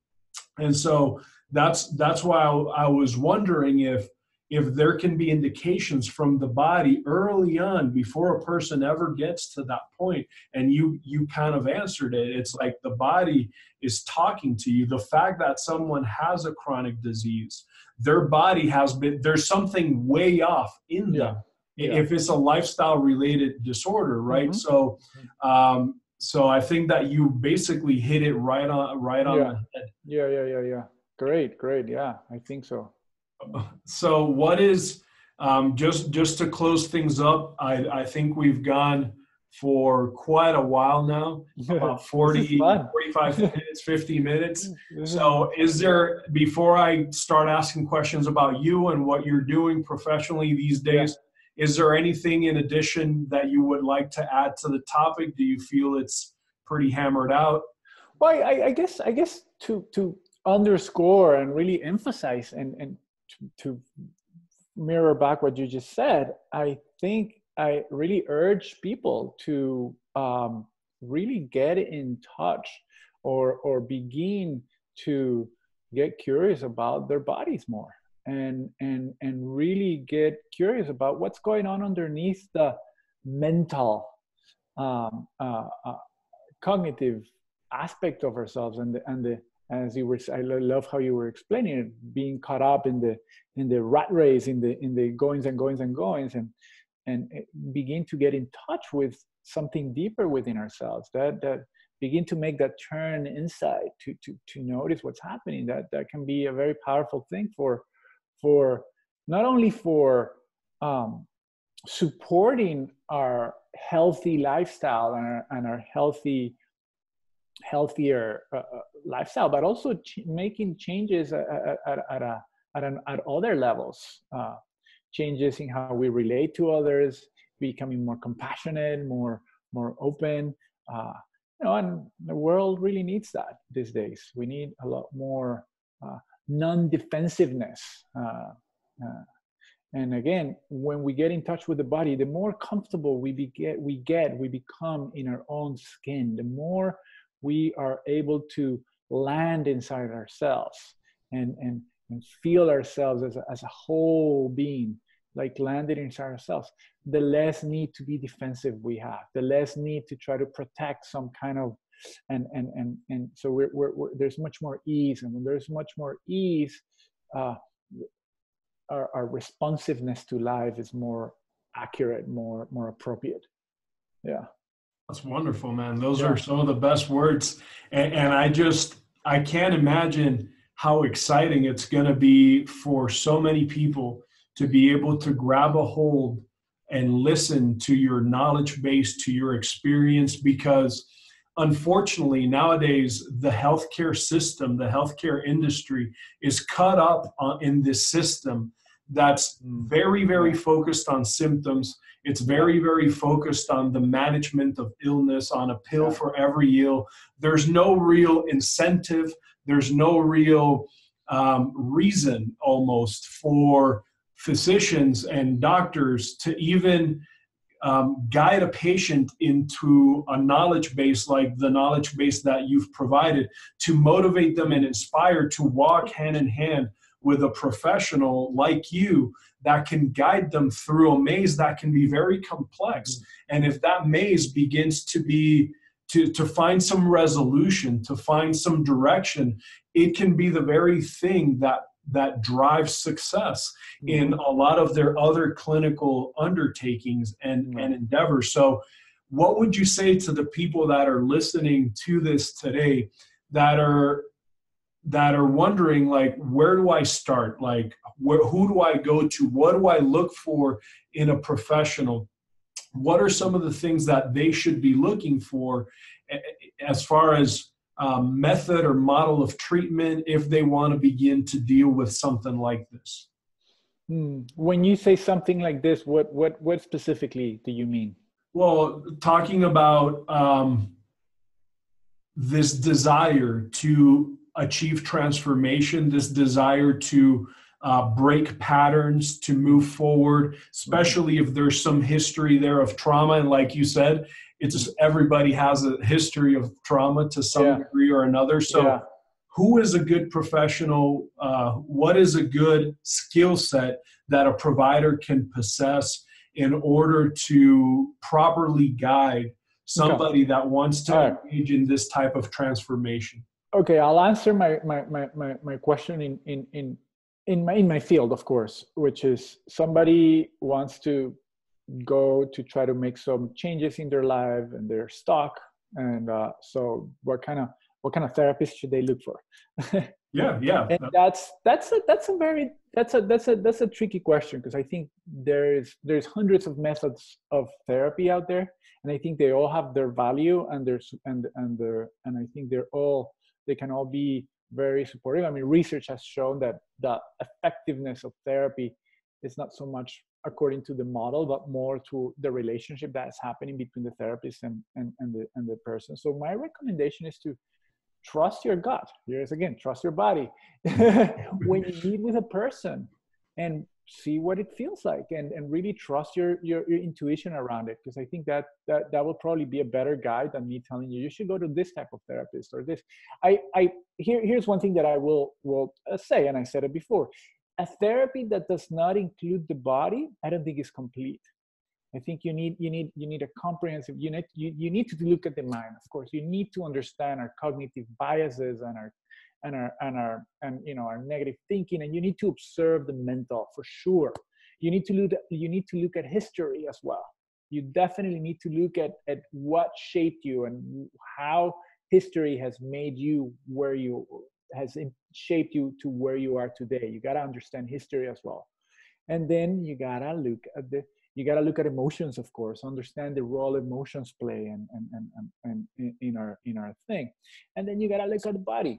And so that's that's why I, I was wondering if if there can be indications from the body early on before a person ever gets to that point and you you kind of answered it. It's like the body is talking to you. The fact that someone has a chronic disease their body has been there's something way off in them. Yeah. if it's a lifestyle related disorder right? Mm-hmm. so um so i think that you basically hit it right on right on yeah. the head. Yeah yeah yeah yeah Great, great. Yeah, I think so. So, what is um, just just to close things up? I, I think we've gone for quite a while now about 40 45 minutes 50 minutes so is there before i start asking questions about you and what you're doing professionally these days yeah. is there anything in addition that you would like to add to the topic do you feel it's pretty hammered out well i, I guess i guess to to underscore and really emphasize and, and to, to mirror back what you just said, I think I really urge people to um, really get in touch or or begin to get curious about their bodies more and and and really get curious about what's going on underneath the mental um, uh, uh, cognitive aspect of ourselves and the and the as you were i love how you were explaining it being caught up in the in the rat race in the in the goings and goings and goings and and begin to get in touch with something deeper within ourselves that that begin to make that turn inside to to to notice what's happening. That that can be a very powerful thing for for not only for um, supporting our healthy lifestyle and our, and our healthy healthier uh, uh, lifestyle, but also ch- making changes at, at, at, a, at, an, at other levels. Uh, changes in how we relate to others, becoming more compassionate, more more open. Uh, you know, and the world really needs that these days. We need a lot more uh, non-defensiveness. Uh, and again, when we get in touch with the body, the more comfortable we be get, we get, we become in our own skin. The more we are able to land inside ourselves and and, and feel ourselves as a, as a whole being like landed inside ourselves. The less need to be defensive we have the less need to try to protect some kind of and and and, and so we're, we're, we're there's much more ease and when there's much more ease uh, our, our responsiveness to life is more accurate more more appropriate. Yeah that's wonderful man. Those yeah. are some of the best words. And, and i just i can't imagine how exciting it's going to be for so many people to be able to grab a hold and listen to your knowledge base, to your experience, because unfortunately nowadays the healthcare system, the healthcare industry is cut up uh, in this system that's very, very focused on symptoms. It's very, very focused on the management of illness, on a pill for every ill. There's no real incentive, there's no real um, reason almost for physicians and doctors to even um, guide a patient into a knowledge base like the knowledge base that you've provided to motivate them and inspire to walk hand in hand with a professional like you that can guide them through a maze that can be very complex mm-hmm. and if that maze begins to be to, to find some resolution to find some direction it can be the very thing that that drives success in mm-hmm. a lot of their other clinical undertakings and, and endeavors. So, what would you say to the people that are listening to this today that are that are wondering like where do i start like where, who do i go to what do i look for in a professional what are some of the things that they should be looking for as far as um, method or model of treatment if they want to begin to deal with something like this? Hmm. When you say something like this, what what what specifically do you mean? Well, talking about um, this desire to achieve transformation, this desire to uh, break patterns, to move forward, especially if there's some history there of trauma. And like you said, it's just everybody has a history of trauma to some yeah. degree or another. So, yeah. who is a good professional? Uh, what is a good skill set that a provider can possess in order to properly guide somebody okay. that wants to right. engage in this type of transformation? Okay, I'll answer my my my my, my question in in in in my in my field, of course, which is somebody wants to go to try to make some changes in their life and their stock and uh, so what kind of what kind of therapist should they look for? Yeah yeah. And that's that's a that's a very that's a that's a that's a tricky question because i think there's there's hundreds of methods of therapy out there and i think they all have their value and there's and and their and i think they're all they can all be very supportive i mean research has shown that the effectiveness of therapy is not so much according to the model, but more to the relationship that is happening between the therapist and, and, and, the, and the person. So my recommendation is to trust your gut. Here's again, trust your body. when you meet with a person and see what it feels like and, and really trust your, your, your intuition around it. Because I think that, that that will probably be a better guide than me telling you, you should go to this type of therapist or this. I, I here, here's one thing that I will, will uh, say, and I said it before a therapy that does not include the body i don't think is complete i think you need you need you need a comprehensive you need you, you need to look at the mind of course you need to understand our cognitive biases and our and our and our and you know our negative thinking and you need to observe the mental for sure. You need to look at, you need to look at history as well. You definitely need to look at at what shaped you and how history has made you where you has shaped you to where you are today. You got to understand history as well. And then you got to look at the you got to look at emotions of course. Understand the role emotions play and and and, and, in our in our thing. And then you got to look at the body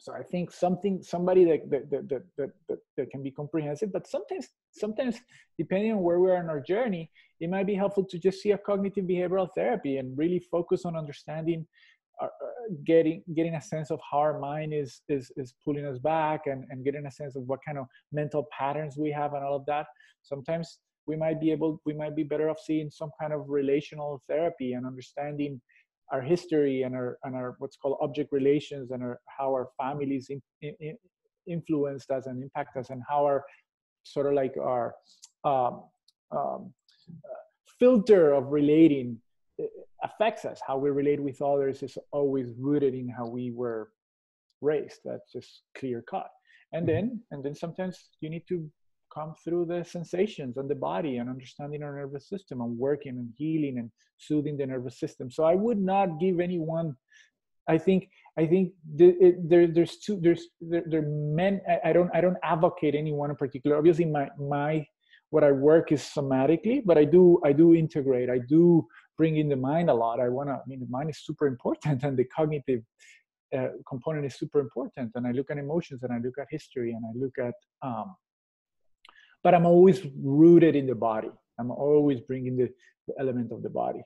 so i think something somebody that that, that that, that, that can be comprehensive but sometimes sometimes depending on where we are in our journey it might be helpful to just see a cognitive behavioral therapy and really focus on understanding uh, uh, getting getting a sense of how our mind is is is pulling us back and and getting a sense of what kind of mental patterns we have and all of that. Sometimes we might be able we might be better off seeing some kind of relational therapy and understanding our history and our and our what's called object relations and our, how our families in, in, influenced us and impact us and how our sort of like our um, um, filter of relating affects us. How we relate with others is always rooted in how we were raised. That's just clear cut and mm-hmm. then and then sometimes you need to come through the sensations and the body and understanding our nervous system and working and healing and soothing the nervous system so i would not give anyone i think i think the, it, there, there's two there's there, there men I, I don't i don't advocate anyone in particular obviously my my what i work is somatically but i do i do integrate i do bring in the mind a lot. I want to, I mean, the mind is super important and the cognitive uh, component is super important. And I look at emotions and I look at history and I look at, um, but I'm always rooted in the body. I'm always bringing the, the element of the body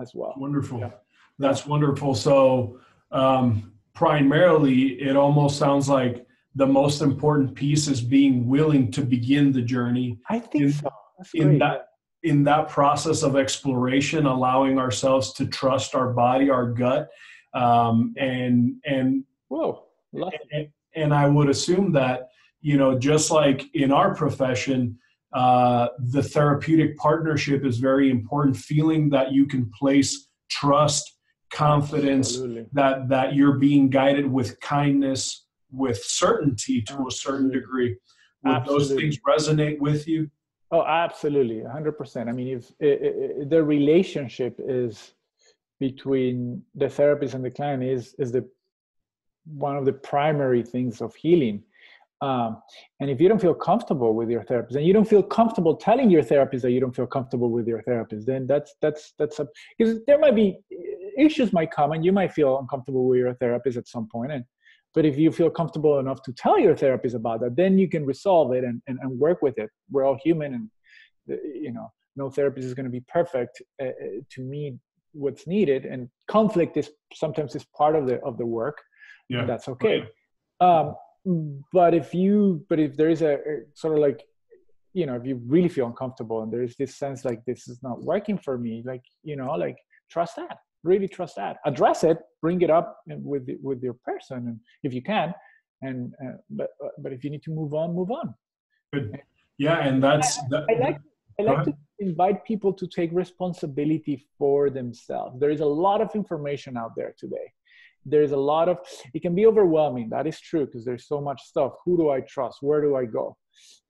as well. Wonderful. Yeah. That's wonderful. So, um, primarily, it almost sounds like the most important piece is being willing to begin the journey. I think in, so. in that in that process of exploration, allowing ourselves to trust our body, our gut, um, and and whoa, and, and, I would assume that you know, just like in our profession, uh, the therapeutic partnership is very important. Feeling that you can place trust, confidence, Absolutely. that that you're being guided with kindness, with certainty to Absolutely. a certain degree. Would Absolutely. those things resonate with you? Oh, absolutely, 100%. I mean, if it, it, the relationship is between the therapist and the client is is the one of the primary things of healing. Um, and if you don't feel comfortable with your therapist, and you don't feel comfortable telling your therapist that you don't feel comfortable with your therapist, then that's that's that's a because there might be issues might come, and you might feel uncomfortable with your therapist at some point. and but if you feel comfortable enough to tell your therapist about that, then you can resolve it and, and, and work with it. We're all human and, uh, you know, no therapist is going to be perfect uh, uh, to meet what's needed. And conflict is sometimes is part of the, of the work. Yeah. That's okay. Um, but if you, but if there is a, a sort of like, you know, if you really feel uncomfortable and there's this sense like this is not working for me, like, you know, like trust that really trust that address it bring it up with with your person and if you can and uh, but but if you need to move on move on Good. yeah and that's I, that, I like I like to invite people to take responsibility for themselves. There is a lot of information out there today. There's a lot of, it can be overwhelming. That is true because there's so much stuff. Who do I trust? Where do I go?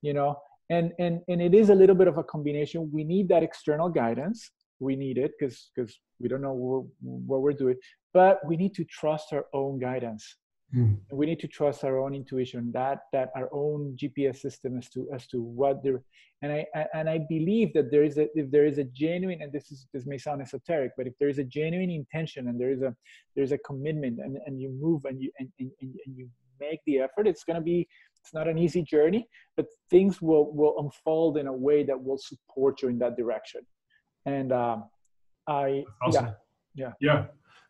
You know, and and and it is a little bit of a combination. We need that external guidance, we need it because because we don't know what, what, we're doing but we need to trust our own guidance mm. we need to trust our own intuition that that our own gps system as to as to what they're and i and i believe that there is a if there is a genuine and this is this may sound esoteric but if there is a genuine intention and there is a there's a commitment and and you move and you and, and, and you make the effort it's going to be it's not an easy journey but things will will unfold in a way that will support you in that direction and um, I awesome. yeah yeah yeah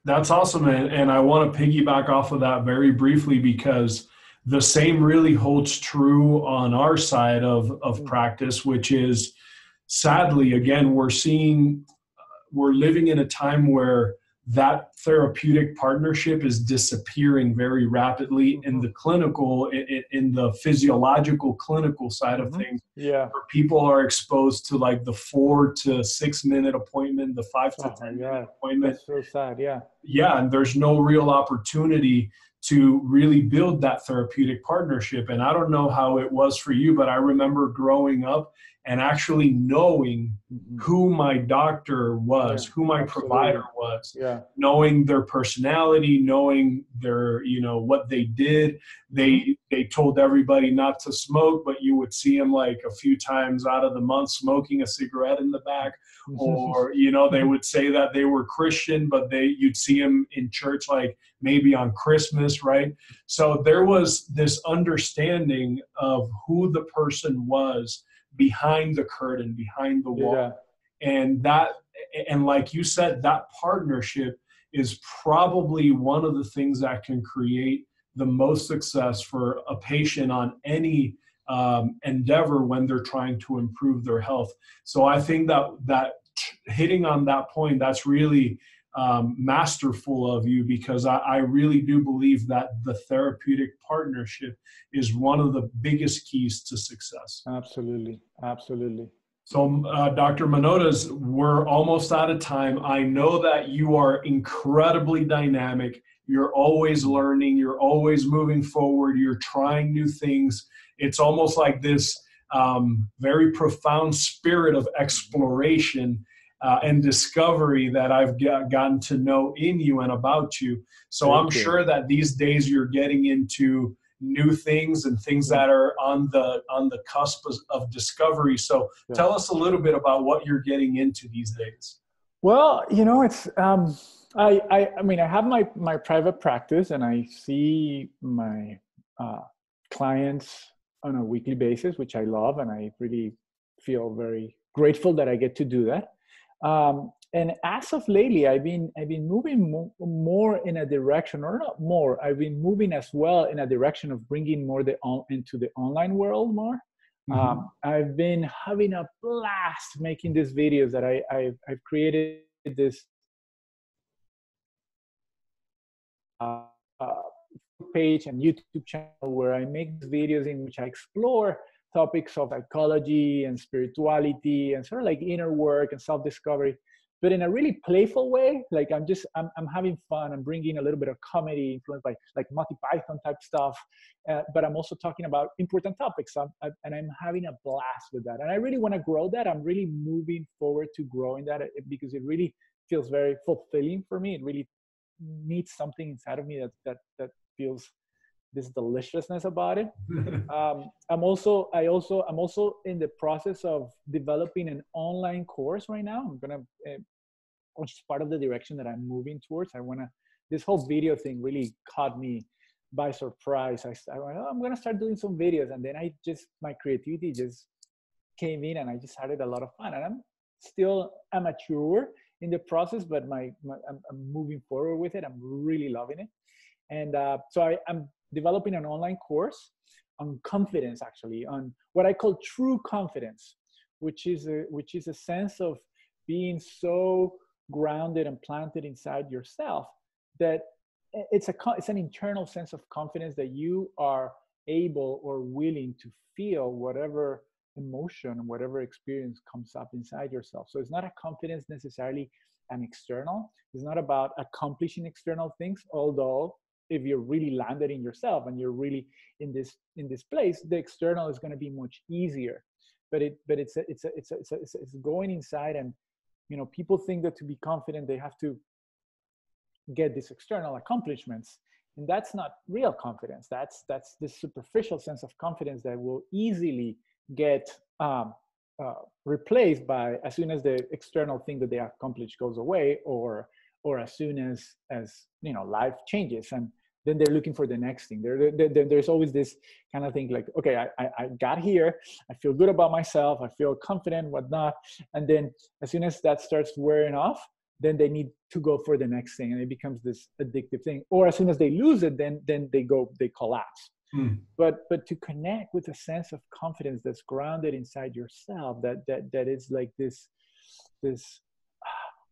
that's awesome and, and I want to piggyback off of that very briefly because the same really holds true on our side of of mm-hmm. practice which is sadly again we're seeing we're living in a time where that therapeutic partnership is disappearing very rapidly in mm-hmm. the clinical in, in the physiological clinical side of mm-hmm. things yeah where people are exposed to like the four to six minute appointment the five to oh, ten yeah. minute appointment That's so sad yeah yeah and there's no real opportunity to really build that therapeutic partnership. And I don't know how it was for you, but I remember growing up and actually knowing mm-hmm. who my doctor was, yeah, who my absolutely. provider was, yeah. knowing their personality, knowing their, you know, what they did. They mm-hmm. they told everybody not to smoke, but you would see them like a few times out of the month smoking a cigarette in the back, or you know, they would say that they were Christian, but they you'd see them in church like maybe on Christmas, right? So there was this understanding of who the person was behind the curtain, behind the wall. Yeah. And that, and like you said, that partnership is probably one of the things that can create the most success for a patient on any um, endeavor when they're trying to improve their health. So I think that that hitting on that point, that's really um, masterful of you because I, I, really do believe that the therapeutic partnership is one of the biggest keys to success. Absolutely, absolutely. So, uh, Dr. Manotas, we're almost out of time. I know that you are incredibly dynamic. You're always learning, you're always moving forward, you're trying new things. It's almost like this um, very profound spirit of exploration uh, and discovery that I've gotten to know in you and about you. So Thank I'm you. sure that these days you're getting into new things and things that are on the on the cusp of, of discovery. So yeah. tell us a little bit about what you're getting into these days. Well, you know, it's um, I, I I mean I have my my private practice and I see my uh, clients on a weekly basis, which I love, and I really feel very grateful that I get to do that. Um, and as of lately, I've been I've been moving mo- more in a direction, or not more. I've been moving as well in a direction of bringing more the on, into the online world more. Mm-hmm. Um, I've been having a blast making these videos that I I've, I've created this uh, uh, page and YouTube channel where I make videos in which I explore topics of psychology and spirituality and sort of like inner work and self-discovery but in a really playful way. Like i'm just i'm, I'm having fun. I'm bringing a little bit of comedy influenced by like monty python type stuff. Uh, but i'm also talking about important topics. I'm, I, and i'm having a blast with that. And i really want to grow that. I'm really moving forward to growing that uh, because it really feels very fulfilling for me. It really meets something inside of me that that that feels this deliciousness about it. um, I'm also I also I'm also in the process of developing an online course right now. I'm gonna, uh, which is part of the direction that I'm moving towards. I wanna. This whole video thing really caught me by surprise. I, I went, oh, I'm gonna start doing some videos, and then I just my creativity just came in, and I just had a lot of fun. And I'm still amateur in the process, but my, my I'm, I'm, moving forward with it. I'm really loving it, and uh, so I, I'm developing an online course on confidence actually on what i call true confidence which is a which is a sense of being so grounded and planted inside yourself that it's a it's an internal sense of confidence that you are able or willing to feel whatever emotion whatever experience comes up inside yourself. So it's not a confidence necessarily an external. It's not about accomplishing external things although if you're really landed in yourself and you're really in this in this place the external is going to be much easier. But it but it's a, it's a, it's a, it's, a, it's going inside and you know people think that to be confident they have to get these external accomplishments. And that's not real confidence. That's that's this superficial sense of confidence that will easily get um, uh, replaced by as soon as the external thing that they accomplished goes away or or as soon as as you know life changes and then they're looking for the next thing. There, there there's always this kind of thing like okay I, I got here i feel good about myself i feel confident whatnot and then as soon as that starts wearing off then they need to go for the next thing and it becomes this addictive thing. Or as soon as they lose it then then they go they collapse. Mm. but but to connect with a sense of confidence that's grounded inside yourself that that that is like this this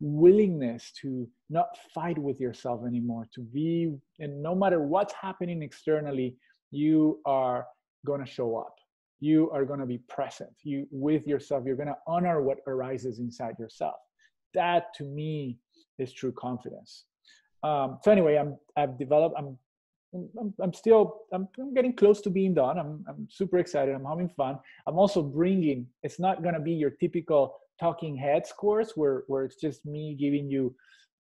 willingness to not fight with yourself anymore to be and no matter what's happening externally you are going to show up you are going to be present you with yourself you're going to honor what arises inside yourself that to me is true confidence um, so anyway i'm i've developed i'm I'm, I'm still I'm, I'm, getting close to being done. I'm I'm super excited. I'm having fun. I'm also bringing. It's not gonna be your typical talking heads course where where it's just me giving you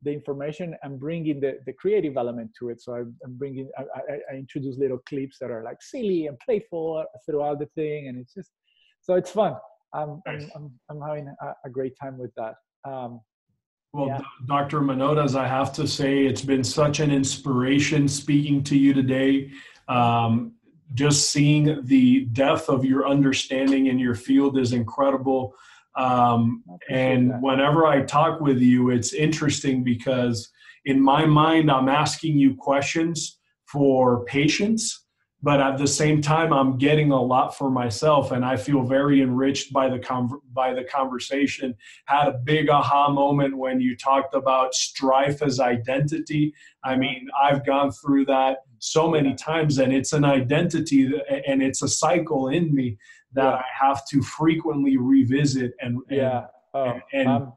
the information and bringing the, the creative element to it. So I'm, I'm bringing, I, I, I, introduce little clips that are like silly and playful throughout the thing. And it's just, so it's fun. I'm, I'm, I'm, I'm having a, a, great time with that. Um, well, yeah. Dr. Manotas, I have to say it's been such an inspiration speaking to you today. Um, just seeing the depth of your understanding in your field is incredible. Um, and that. whenever I talk with you, it's interesting because in my mind, I'm asking you questions for patients but at the same time i'm getting a lot for myself and i feel very enriched by the con- by the conversation. Had a big aha moment when you talked about strife as identity. I mean i've gone through that so many times and it's an identity and it's a cycle in me that yeah. i have to frequently revisit and, and yeah. Oh, and, and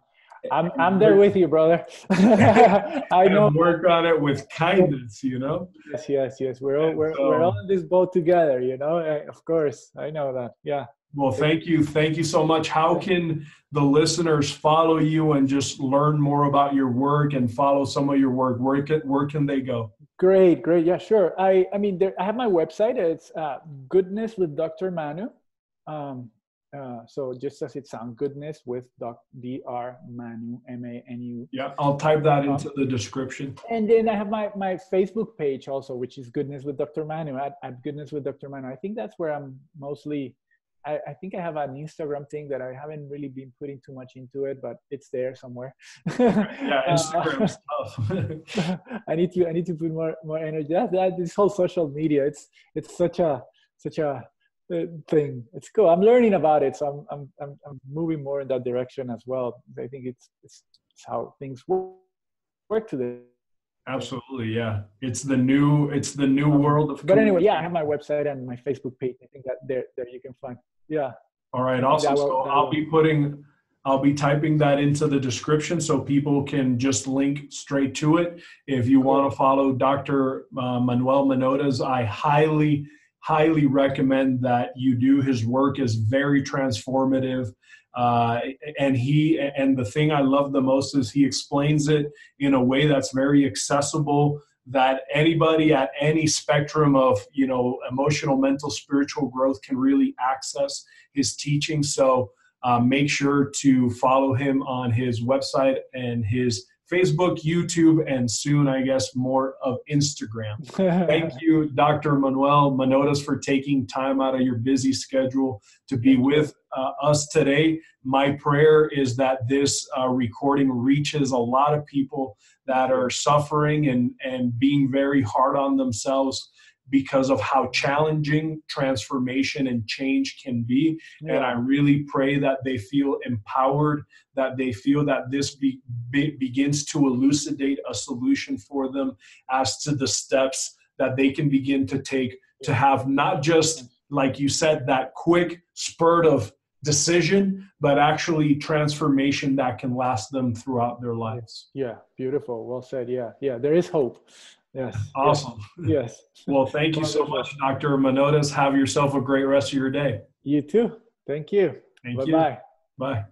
I'm I'm there with you, brother. I know. work on it with kindness, you know. Yes, yes, yes. We're all we're, so, we're all in this boat together, you know. Of course, I know that. Yeah. Well, thank you, thank you so much. How can the listeners follow you and just learn more about your work and follow some of your work? Where can where can they go? Great, great. Yeah, sure. I I mean, there, I have my website. It's uh, Goodness with Dr. Manu. Um, uh, so just as it sounds, goodness with doc, Dr. Manu, M-A-N-U. Yeah, I'll type that into the description. And then I have my, my Facebook page also, which is Goodness with Dr. Manu, at, at Goodness with Dr. Manu. I think that's where I'm mostly, I, I think I have an Instagram thing that I haven't really been putting too much into it, but it's there somewhere. yeah, Instagram uh, stuff. I need to, I need to put more, more energy. That, that, this whole social media, it's, it's such a, such a, thing. It's cool. I'm learning about it, so I'm I'm I'm, I'm moving more in that direction as well. I think it's it's, it's how things work, work today. Absolutely, yeah. It's the new it's the new world of. But anyway, yeah, I have my website and my Facebook page. I think that there there you can find. Yeah. All right. Awesome. Will, so I'll be putting. I'll be typing that into the description so people can just link straight to it. If you cool. want to follow Dr. Uh, Manuel Manotas, I highly highly recommend that you do. His work is very transformative. Uh, and he and the thing I love the most is he explains it in a way that's very accessible that anybody at any spectrum of you know emotional mental spiritual growth can really access his teaching so uh, make sure to follow him on his website and his Facebook, YouTube, and soon, I guess, more of Instagram. Thank you, Dr. Manuel Manotas, for taking time out of your busy schedule to be with uh, us today. My prayer is that this uh, recording reaches a lot of people that are suffering and, and being very hard on themselves because of how challenging transformation and change can be. Yeah. And I really pray that they feel empowered, that they feel that this be, be, begins to elucidate a solution for them as to the steps that they can begin to take to have not just, like you said, that quick spurt of decision, but actually transformation that can last them throughout their lives. Yeah, beautiful. Well said. Yeah, yeah, there is hope. Yes. Awesome. Yes. well, thank you so much, Dr. Manotas. Have yourself a great rest of your day. You too. Thank you. Thank Bye-bye. you. Bye.